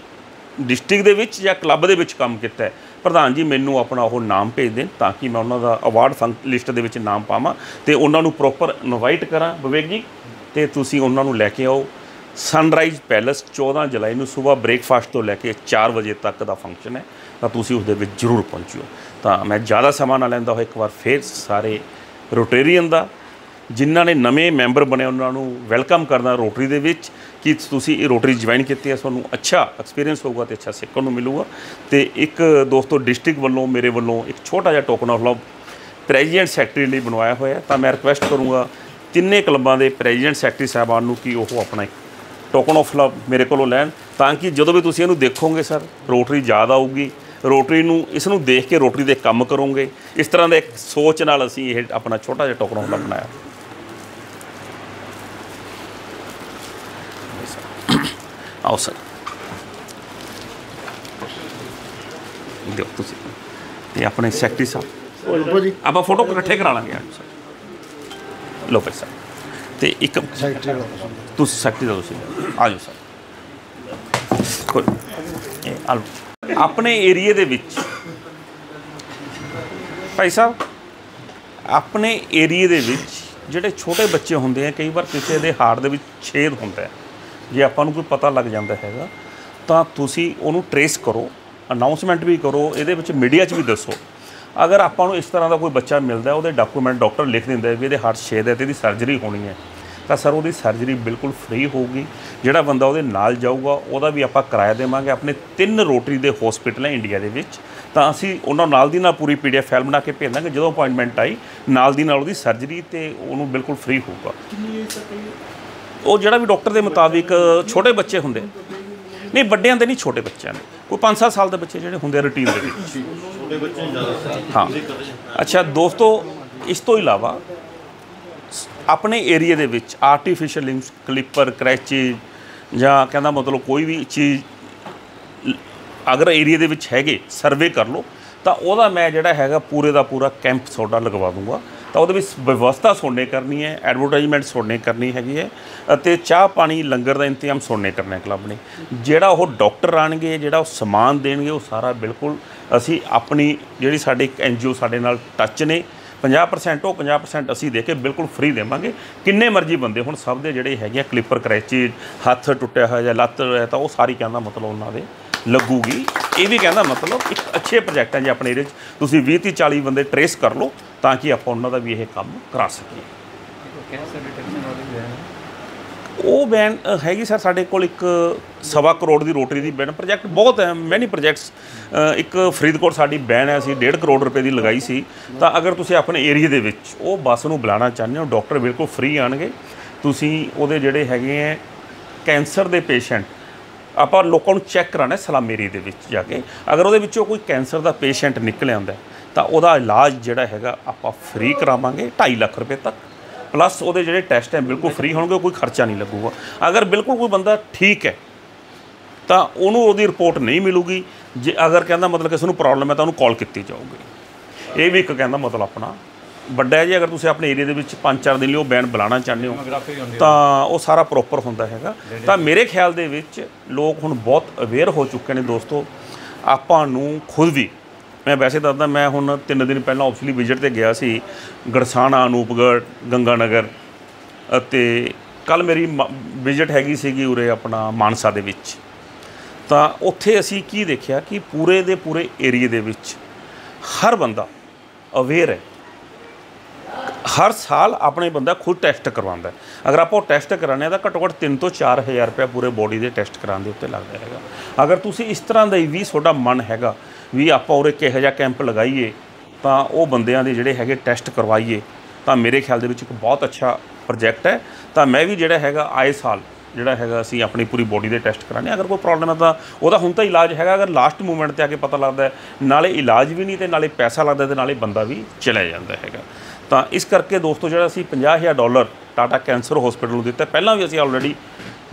ਡਿਸਟ੍ਰਿਕਟ ਦੇ ਵਿੱਚ ਜਾਂ ਕਲੱਬ ਦੇ ਵਿੱਚ ਕੰਮ ਕੀਤਾ ਹੈ, ਪ੍ਰਧਾਨ ਜੀ ਮੈਨੂੰ ਆਪਣਾ ਉਹ ਨਾਮ ਭੇਜ ਦੇਣ ਤਾਂ ਕਿ ਮੈਂ ਉਹਨਾਂ ਦਾ ਅਵਾਰਡ ਲਿਸਟ ਦੇ ਵਿੱਚ ਨਾਮ ਪਾਵਾਂ ਤੇ ਉਹਨਾਂ ਨੂੰ ਪ੍ਰੋਪਰ ਇਨਵਾਈਟ ਕਰਾਂ। ਵਿਵੇਕ ਜੀ, ਤੇ ਤੁਸੀਂ ਉਹਨਾਂ ਨੂੰ ਲੈ ਕੇ ਆਓ। ਸਨਰਾਈਜ਼ ਪੈਲਸ 14 ਜੁਲਾਈ ਨੂੰ ਸਵੇਰ ਬ੍ਰੇਕਫਾਸਟ ਤੋਂ ਲੈ ਕੇ 4 ਵਜੇ ਤੱਕ ਦਾ ਫੰਕਸ਼ਨ ਹੈ, ਤਾਂ ਤੁਸੀਂ ਉਸ ਦੇ ਵਿੱਚ ਜ਼ਰੂਰ ਪਹੁੰਚਿਓ। ਤਾਂ ਮੈਂ ਜ਼ਿਆਦਾ ਸਮਾਂ ਨਾ ਲੈਂਦਾ ਹੋਇਆ, ਇੱਕ ਵਾਰ ਫੇਰ ਸਾਰੇ ਰੋਟੇਰੀਅਨ ਦਾ, ਜਿਨ੍ਹਾਂ ਨੇ ਨਵੇਂ ਮੈਂਬਰ ਬਣੇ, ਉਹਨਾਂ ਨੂੰ ਵੈਲਕਮ ਕਰਦਾ ਰੋਟਰੀ ਦੇ ਵਿੱਚ ਕਿ ਤੁਸੀਂ ਇਹ ਰੋਟਰੀ ਜੁਆਇਨ ਕੀਤੀ ਹੈ, ਤੁਹਾਨੂੰ ਅੱਛਾ ਐਕਸਪੀਰੀਅੰਸ ਹੋਊਗਾ ਤੇ ਅੱਛਾ ਸਿੱਖਣ ਨੂੰ ਮਿਲੂਗਾ। ਤੇ ਇੱਕ ਦੋਸਤੋ ਡਿਸਟ੍ਰਿਕਟ ਵੱਲੋਂ ਮੇਰੇ ਵੱਲੋਂ ਇੱਕ ਛੋਟਾ ਜਿਹਾ token of love president secretary ਲਈ ਬਣਵਾਇਆ ਹੋਇਆ ਤਾਂ ਮੈਂ ਰਿਕੁਐਸਟ ਕਰੂੰਗਾ ਤਿੰਨੇ ਕਲੱਬਾਂ ਦੇ ਪ੍ਰੈਜ਼ੀਡੈਂਟ ਸੈਕਟਰੀ ਸਾਹਿਬਾਨ ਨੂੰ ਕਿ ਉਹ ਆਪਣਾ ਟੋਕਨ ਆਫ ਲਵ ਮੇਰੇ ਕੋਲੋਂ ਲੈਣ, ਤਾਂ ਕਿ ਜਦੋਂ ਵੀ ਤੁਸੀਂ ਇਹਨੂੰ ਦੇਖੋਗੇ, ਸਰ, ਰੋਟਰੀ ਯਾਦ ਆਊਗੀ। ਰੋਟਰੀ ਨੂੰ ਇਸ ਨੂੰ ਦੇਖ ਕੇ ਰੋਟਰੀ ਦੇ ਕੰਮ ਕਰੋਗੇ। ਇਸ ਤਰ੍ਹਾਂ ਦਾ ਇੱਕ ਸੋਚ ਨਾਲ ਅਸੀਂ ਇਹ ਆਪਣਾ ਛੋਟਾ ਜਿਹਾ ਆਫ ਲਵ ਬਣਾਇਆ। ਆਓ ਸਰ। ਦਿਓ ਤੁਸੀਂ। ਤੇ ਆਪਣੇ ਸੈਕਟਰੀ ਸਾਹਿਬ। ਜੀ। ਆਪਾਂ ਫੋਟੋ ਇਕੱਠੇ ਕਰਾ ਲਾਂਗੇ ਸਰ। ਲੋ ਪੈਸਾ ਤੇ ਇੱਕ ਸੈਕਟਰੀ ਤੁਸੀਂ ਸੈਕਟਰੀ ਦਾ ਤੁਸੀਂ। ਆ ਜਾਓ ਸਰ। ਕੋਈ ਇਹ ਆ ਲਓ। ਆਪਣੇ ਏਰੀਏ ਦੇ ਵਿੱਚ ਭਾਈ ਸਾਹਿਬ, ਆਪਣੇ ਏਰੀਏ ਦੇ ਵਿੱਚ ਜਿਹੜੇ ਛੋਟੇ ਬੱਚੇ ਹੁੰਦੇ ਆ, ਕਈ ਵਾਰ ਕਿਸੇ ਦੇ ਹਾਰਟ ਦੇ ਵਿੱਚ ਛੇਦ ਹੁੰਦਾ ਜੇ ਆਪਾਂ ਨੂੰ ਕੋਈ ਪਤਾ ਲੱਗ ਜਾਂਦਾ ਹੈਗਾ, ਤਾਂ ਤੁਸੀਂ ਉਹਨੂੰ ਟਰੇਸ ਕਰੋ ਅਨਾਉਂਸਮੈਂਟ ਵੀ ਕਰੋ, ਇਹਦੇ ਵਿੱਚ ਮੀਡੀਆ 'ਚ ਵੀ ਦੱਸੋ। ਅਗਰ ਆਪਾਂ ਨੂੰ ਇਸ ਤਰ੍ਹਾਂ ਦਾ ਕੋਈ ਬੱਚਾ ਮਿਲਦਾ ਉਹਦੇ ਡਾਕੂਮੈਂਟ ਡਾਕਟਰ ਲਿਖ ਦਿੰਦਾ ਵੀ ਇਹਦੇ ਹਾਰਟ ਛੇਦ ਹੈ ਤੇ ਇਹਦੀ ਸਰਜਰੀ ਹੋਣੀ ਹੈ। ਤਾਂ ਸਰ ਉਹਦੀ ਸਰਜਰੀ ਬਿਲਕੁਲ ਫ੍ਰੀ ਹੋਊਗੀ। ਜਿਹੜਾ ਬੰਦਾ ਉਹਦੇ ਨਾਲ ਜਾਊਗਾ ਉਹਦਾ ਵੀ ਆਪਾਂ ਕਿਰਾਇਆ ਦੇਵਾਂਗੇ ਆਪਣੇ ਤਿੰਨ ਰੋਟਰੀ ਦੇ ਹਸਪੀਟਲ ਹੈ ਇੰਡੀਆ ਦੇ ਵਿੱਚ। ਤਾਂ ਅਸੀਂ ਉਹਨਾਂ ਨਾਲ ਦੀ ਨਾਲ ਪੂਰੀ ਪੀਡੀਐਫ ਫਾਈਲ ਬਣਾ ਕੇ ਭੇਜ ਦਾਂਗੇ ਜਦੋਂ ਅਪਾਇੰਟਮੈਂਟ ਆਈ ਨਾਲ ਦੀ ਨਾਲ ਉਹਦੀ ਸਰਜਰੀ ਤੇ ਉਹਨੂੰ ਬਿਲਕੁਲ ਫ੍ਰੀ ਹੋਊਗਾ। ਉਹ ਜਿਹੜਾ ਵੀ ਡਾਕਟਰ ਦੇ ਮੁਤਾਬਿਕ ਛੋਟੇ ਬੱਚੇ ਹੁੰਦੇ। ਨਹੀਂ ਵੱਡਿਆਂ ਦੇ ਨਹੀਂ ਛੋਟੇ ਬੱਚਿਆਂ ਦੇ। ਕੋਈ 5-7 ਸਾਲ ਦੇ ਬੱਚੇ ਜਿਹੜੇ ਹੁੰਦੇ ਰੂਟੀਨ ਦੇ ਵਿੱਚ। ਹਾਂ। ਅੱਛਾ ਦੋਸਤੋ ਇਸ ਤੋਂ ਇਲਾਵਾ ਆਪਣੇ ਏਰੀਆ ਦੇ ਵਿੱਚ ਆਰਟੀਫੀਸ਼ੀਅਲ ਲਿੰਬਸ ਕਲਿੱਪਰ ਕਰੈਚੀ ਜਾਂ ਕਹਿੰਦਾ ਮਤਲਬ ਕੋਈ ਵੀ ਚੀਜ਼ ਅਗਰ ਏਰੀਆ ਦੇ ਵਿੱਚ ਹੈਗੇ ਸਰਵੇ ਕਰ ਲਓ, ਤਾਂ ਉਹਦਾ ਮੈਂ ਜਿਹੜਾ ਹੈਗਾ ਪੂਰੇ ਦਾ ਪੂਰਾ ਕੈਂਪ ਤੁਹਾਡਾ ਲਗਵਾ ਦੂੰਗਾ। ਤਾਂ ਉਹਦੇ ਵਿੱਚ ਵਿਵਸਥਾ ਸੁਣਨੇ ਕਰਨੀ ਹੈ ਐਡਵਰਟਾਈਜ਼ਮੈਂਟ ਸੁਣਨੇ ਕਰਨੀ ਹੈਗੀ ਹੈ ਅਤੇ ਚਾਹ ਪਾਣੀ, ਲੰਗਰ ਦਾ ਇੰਤਜ਼ਾਮ ਸੁਣਨੇ ਕਰਨਾ ਕਲੱਬ ਨੇ। ਜਿਹੜਾ ਉਹ ਡਾਕਟਰ ਆਣਗੇ, ਜਿਹੜਾ ਉਹ ਸਮਾਨ ਦੇਣਗੇ, ਉਹ ਸਾਰਾ ਬਿਲਕੁਲ ਅਸੀਂ ਆਪਣੀ ਜਿਹੜੀ ਸਾਡੇ ਇੱਕ ਐਨਜੀਓ ਸਾਡੇ ਨਾਲ ਟੱਚ ਨੇ 50% ਉਹ 50% ਅਸੀਂ ਦੇ ਕੇ ਬਿਲਕੁਲ ਫ੍ਰੀ ਦੇਵਾਂਗੇ। ਕਿੰਨੇ ਮਰਜ਼ੀ ਬੰਦੇ ਹੁਣ ਸਭ ਦੇ ਜਿਹੜੇ ਹੈਗੇ ਆ ਕਲਿੱਪਰ ਕਰੈਚੀ ਹੱਥ ਟੁੱਟਿਆ ਹੋਇਆ ਜਾਂ ਲੱਤ ਤਾਂ ਉਹ ਸਾਰੀ ਕਹਿੰਦਾ ਮਤਲਬ ਉਹਨਾਂ ਦੇ ਲੱਗੂਗੀ। ਇਹ ਵੀ ਕਹਿੰਦਾ ਮਤਲਬ ਇੱਕ ਅੱਛੇ ਪ੍ਰੋਜੈਕਟ ਹੈ ਜੇ ਆਪਣੇ ਏਰੀਏ 'ਚ। ਤੁਸੀਂ 20 30 40 ਬੰਦੇ ਟਰੇਸ ਕਰ ਲਓ ਤਾਂ ਕਿ ਆਪਾਂ ਉਹਨਾਂ ਦਾ ਵੀ ਇਹ ਕੰਮ ਕਰਾ ਸਕੀਏ। ਉਹ ਬੈਨ ਹੈਗੀ ਸਰ ਸਾਡੇ ਕੋਲ ਇੱਕ ਸਵਾ ਕਰੋੜ ਦੀ ਰੋਟਰੀ ਦੀ ਬੈਨ, ਪ੍ਰੋਜੈਕਟ ਬਹੁਤ ਹੈ ਮੈਨੀ ਪ੍ਰੋਜੈਕਟਸ ਇੱਕ ਫਰੀਦਕੋਟ ਸਾਡੀ ਬੈਨ ਹੈ, ਅਸੀਂ 1.5 ਕਰੋੜ ਰੁਪਏ ਦੀ ਲਗਾਈ ਸੀ। ਤਾਂ ਅਗਰ ਤੁਸੀਂ ਆਪਣੇ ਏਰੀਆ ਦੇ ਵਿੱਚ ਉਹ ਬੱਸ ਨੂੰ ਬੁਲਾਉਣਾ ਚਾਹੁੰਦੇ ਹੋ, ਡਾਕਟਰ ਬਿਲਕੁਲ ਫ੍ਰੀ ਆਣਗੇ। ਤੁਸੀਂ ਉਹਦੇ ਜਿਹੜੇ ਹੈਗੇ ਹੈ, ਕੈਂਸਰ ਦੇ ਪੇਸ਼ੈਂਟ, ਆਪਾਂ ਲੋਕਾਂ ਨੂੰ ਚੈੱਕ ਕਰਾਣਾ ਸਲਾਮ ਦੇ ਵਿੱਚ ਜਾ ਕੇ। ਅਗਰ ਉਹਦੇ ਵਿੱਚੋਂ ਕੋਈ ਕੈਂਸਰ ਦਾ ਪੇਸ਼ੈਂਟ ਨਿਕਲ ਆਉਂਦਾ ਤਾਂ ਉਹਦਾ ਇਲਾਜ ਜਿਹੜਾ ਹੈਗਾ ਆਪਾਂ ਫ੍ਰੀ ਕਰਾਵਾਂਗੇ 2.5 ਲੱਖ ਰੁਪਏ ਤੱਕ। ਪਲੱਸ ਉਹਦੇ ਜਿਹੜੇ ਟੈਸਟ ਹੈ ਬਿਲਕੁਲ ਫ੍ਰੀ ਹੋਣਗੇ ਕੋਈ ਖਰਚਾ ਨਹੀਂ ਲੱਗੂਗਾ। ਅਗਰ ਬਿਲਕੁਲ ਕੋਈ ਬੰਦਾ ਠੀਕ ਹੈ ਤਾਂ ਉਹਨੂੰ ਉਹਦੀ ਰਿਪੋਰਟ ਨਹੀਂ ਮਿਲੂਗੀ। ਜੇ ਅਗਰ ਕਹਿੰਦਾ ਮਤਲਬ ਕਿਸੇ ਨੂੰ ਪ੍ਰੋਬਲਮ ਹੈ ਤਾਂ ਉਹਨੂੰ ਕਾਲ ਕੀਤੀ ਜਾਊਗੀ। ਇਹ ਵੀ ਇੱਕ ਕਹਿੰਦਾ ਮਤਲਬ ਆਪਣਾ। ਵੱਡਾ ਹੈ ਜੀ ਅਗਰ ਤੁਸੀਂ ਆਪਣੇ ਏਰੀਆ ਦੇ ਵਿੱਚ 5-4 ਦਿਨ ਲਈ ਉਹ ਬੈਨ ਬੁਲਾਉਣਾ ਚਾਹੁੰਦੇ ਹੋ ਤਾਂ ਉਹ ਸਾਰਾ ਪ੍ਰੋਪਰ ਹੁੰਦਾ ਹੈਗਾ। ਤਾਂ ਮੇਰੇ ਖਿਆਲ ਦੇ ਵਿੱਚ ਲੋਕ ਹੁਣ ਬਹੁਤ ਅਵੇਅਰ ਹੋ ਚੁੱਕੇ ਨੇ ਦੋਸਤੋ। ਆਪਾਂ ਨੂੰ ਖੁਦ ਵੀ ਮੈਂ ਵੈਸੇ ਦੱਸਦਾ, ਮੈਂ ਹੁਣ 3 ਦਿਨ ਪਹਿਲਾਂ ਆਫੀਸ਼ਲੀ ਵਿਜ਼ਿਟ ਤੇ ਗਿਆ ਸੀ, ਗੜਸਾਣਾ, ਅਨੂਪਗੜ੍ਹ, ਗੰਗਾਨਗਰ ਅਤੇ ਕੱਲ ਮੇਰੀ ਵਿਜ਼ਿਟ ਹੈਗੀ ਸੀਗੀ ਉਰੇ ਆਪਣਾ ਮਾਨਸਾ ਦੇ ਵਿੱਚ। ਤਾਂ ਉੱਥੇ ਅਸੀਂ ਕੀ ਦੇਖਿਆ ਕਿ ਪੂਰੇ ਦੇ ਪੂਰੇ ਏਰੀਏ ਦੇ ਵਿੱਚ ਹਰ ਬੰਦਾ ਅਵੇਅਰ ਹੈ। ਹਰ ਸਾਲ ਆਪਣੇ ਬੰਦਾ ਖੁਦ ਟੈਸਟ ਕਰਵਾਉਂਦਾ ਅਗਰ ਆਪਾਂ ਉਹ ਟੈਸਟ ਕਰਾਣੇ ਤਾਂ ਘੱਟੋ ਘੱਟ 3 ਤੋਂ 4000 ਰੁਪਏ ਪੂਰੇ ਬੋਡੀ ਦੇ ਟੈਸਟ ਕਰਾਉਣ ਦੇ ਉੱਤੇ ਲੱਗਦਾ ਹੈਗਾ। ਅਗਰ ਤੁਸੀਂ ਇਸ ਤਰ੍ਹਾਂ ਦਾ ਹੀ ਵੀ ਤੁਹਾਡਾ ਮਨ ਹੈਗਾ ਵੀ ਆਪਾਂ ਉਰੇ ਕਿਹੋ ਜਿਹਾ ਕੈਂਪ ਲਗਾਈਏ, ਤਾਂ ਉਹ ਬੰਦਿਆਂ ਦੇ ਜਿਹੜੇ ਹੈਗੇ ਟੈਸਟ ਕਰਵਾਈਏ, ਤਾਂ ਮੇਰੇ ਖਿਆਲ ਦੇ ਵਿੱਚ ਇੱਕ ਬਹੁਤ ਅੱਛਾ ਪ੍ਰੋਜੈਕਟ ਹੈ। ਤਾਂ ਮੈਂ ਵੀ ਜਿਹੜਾ ਹੈਗਾ ਆਏ ਸਾਲ ਜਿਹੜਾ ਹੈਗਾ ਅਸੀਂ ਆਪਣੀ ਪੂਰੀ ਬੋਡੀ ਦੇ ਟੈਸਟ ਕਰਾਣੇ ਅਗਰ ਕੋਈ ਪ੍ਰੋਬਲਮ ਹੈ ਤਾਂ ਉਹਦਾ ਹੁਣ ਤਾਂ ਇਲਾਜ ਹੈਗਾ, ਅਗਰ ਲਾਸਟ ਮੂਮੈਂਟ ਤੇ ਆ ਕੇ ਪਤਾ ਲੱਗਦਾ ਨਾਲੇ ਇਲਾਜ ਵੀ ਨਹੀਂ ਤੇ ਨਾਲੇ ਪੈਸਾ ਲੱਗਦਾ ਤੇ ਨਾਲੇ ਬੰਦਾ ਵੀ ਚਲਾ ਜਾਂਦਾ ਹੈਗਾ। ਤਾਂ ਇਸ ਕਰਕੇ ਦੋਸਤੋ ਜਿਹੜਾ ਅਸੀਂ 50000 ਡਾਲਰ ਟਾਟਾ ਕੈਂਸਰ ਹਸਪੀਟਲ ਨੂੰ ਦਿੱਤਾ, ਪਹਿਲਾਂ ਵੀ ਅਸੀਂ ਆਲਰੇਡੀ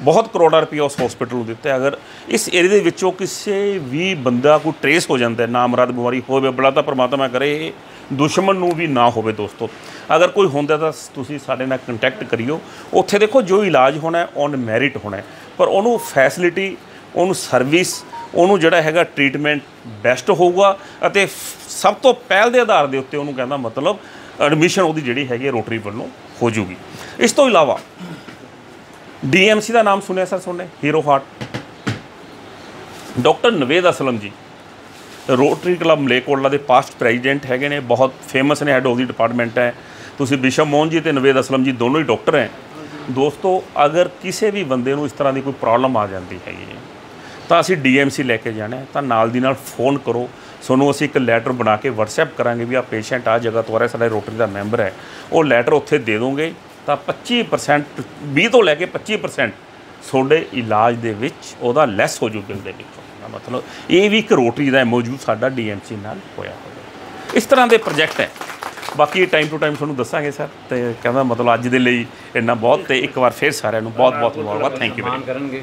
ਬਹੁਤ ਕਰੋੜਾਂ ਰੁਪਏ ਉਸ ਹਸਪੀਟਲ ਨੂੰ ਦਿੱਤਾ ਅਗਰ ਇਸ ਏਰੀਆ ਦੇ ਵਿੱਚੋਂ ਕਿਸੇ ਵੀ ਬੰਦਾ ਕੋਈ ਟਰੇਸ ਹੋ ਜਾਂਦਾ ਹੈ ਨਾਮਰਾਦ ਬਿਮਾਰੀ ਹੋਵੇ ਬੜਾ ਤਾਂ ਪਰਮਾਤਮਾ ਕਰੇ ਇਹ ਦੁਸ਼ਮਣ ਨੂੰ ਵੀ ਨਾ ਹੋਵੇ ਦੋਸਤੋ। ਅਗਰ ਕੋਈ ਹੁੰਦਾ ਤਾਂ ਤੁਸੀਂ ਸਾਡੇ ਨਾਲ ਕੰਟੈਕਟ ਕਰਿਓ। ਉੱਥੇ ਦੇਖੋ ਜੋ ਇਲਾਜ ਹੋਣਾ ਹੈ ਔਨ ਮੈਰਿਟ ਹੋਣਾ ਹੈ। ਪਰ ਉਹਨੂੰ ਫੈਸਿਲਿਟੀ ਉਹਨੂੰ ਸਰਵਿਸ ਉਹਨੂੰ ਜਿਹੜਾ ਹੈਗਾ ਟ੍ਰੀਟਮੈਂਟ ਬੈਸਟ ਹੋਊਗਾ ਅਤੇ ਸਭ ਤੋਂ ਪਹਿਲ ਦੇ ਆਧਾਰ ਦੇ ਉੱਤੇ ਉਹਨੂੰ ਕਹਿੰਦਾ ਮਤਲਬ ਐਡਮਿਸ਼ਨ ਉਹਦੀ ਜਿਹੜੀ ਹੈਗੀ ਹੈ, ਰੋਟਰੀ ਵੱਲੋਂ ਹੋ ਜੂਗੀ। ਇਸ ਤੋਂ ਇਲਾਵਾ ਡੀਐਮਸੀ ਦਾ ਨਾਮ ਸੁਣਿਆ ਸਰ ਸੁਣਨੇ hero heart doctor Naved Aslam ji Rotary club Malerkotla ਦੇ ਪਾਸਟ ਪ੍ਰੈਜ਼ੀਡੈਂਟ ਹੈਗੇ ਨੇ, ਬਹੁਤ ਫੇਮਸ ਨੇ ਹੈਡ ਆਫ ਦੀ ਡਿਪਾਰਟਮੈਂਟ ਹੈ। ਤੁਸੀਂ ਬਿਸ਼ਮ ਮੋਹਨ ਜੀ ਤੇ ਨਵੇਦ ਅਸਲਮ ਜੀ ਦੋਨੋਂ ਹੀ ਡਾਕਟਰ ਹੈ। ਦੋਸਤੋ, ਅਗਰ ਕਿਸੇ ਵੀ ਬੰਦੇ ਨੂੰ ਇਸ ਤਰ੍ਹਾਂ ਦੀ ਕੋਈ ਪ੍ਰੋਬਲਮ ਆ ਜਾਂਦੀ ਹੈਗੀ ਹੈ, ਤਾਂ ਅਸੀਂ ਡੀਐਮਸੀ ਲੈ ਕੇ ਜਾਣਾ ਤਾਂ ਨਾਲ ਦੀ ਨਾਲ ਫੋਨ ਕਰੋ। ਤੁਹਾਨੂੰ ਅਸੀਂ ਇੱਕ ਲੈਟਰ ਬਣਾ ਕੇ WhatsApp ਕਰਾਂਗੇ ਵੀ ਆ ਪੇਸ਼ੈਂਟ ਆ ਜਗ੍ਹਾ ਤੋਂ ਆ ਰਿਹਾ, ਸਾਡਾ ਰੋਟਰੀ ਦਾ ਮੈਂਬਰ ਹੈ। ਉਹ ਲੈਟਰ ਉੱਥੇ ਦੇ ਦੋਗੇ। ਤਾਂ 25% 20 ਤੋਂ ਲੈ ਕੇ 25% ਤੁਹਾਡੇ ਇਲਾਜ ਦੇ ਵਿੱਚ ਉਹਦਾ ਲੈਸ ਹੋ ਜੂ ਬਿਲ ਦੇ ਵਿੱਚੋਂ ਮਤਲਬ ਇਹ ਵੀ ਇੱਕ ਰੋਟਰੀ ਦਾ ਮੌਜੂਦ ਸਾਡਾ ਡੀਐਮਸੀ ਨਾਲ ਹੋਇਆ ਹੋਇਆ। ਇਸ ਤਰ੍ਹਾਂ ਦੇ ਪ੍ਰੋਜੈਕਟ ਹੈ। ਬਾਕੀ ਟਾਈਮ ਟੂ ਟਾਈਮ ਤੁਹਾਨੂੰ ਦੱਸਾਂਗੇ ਸਰ ਤੇ ਕਹਿੰਦਾ ਮਤਲਬ ਅੱਜ ਦੇ ਲਈ ਇੰਨਾ ਬਹੁਤ ਤੇ ਇੱਕ ਵਾਰ ਫੇਰ ਸਾਰਿਆਂ ਨੂੰ ਬਹੁਤ ਬਹੁਤ ਮੁਬਾਰਕ ਥੈਂਕ ਯੂ ਕਰਨਗੇ।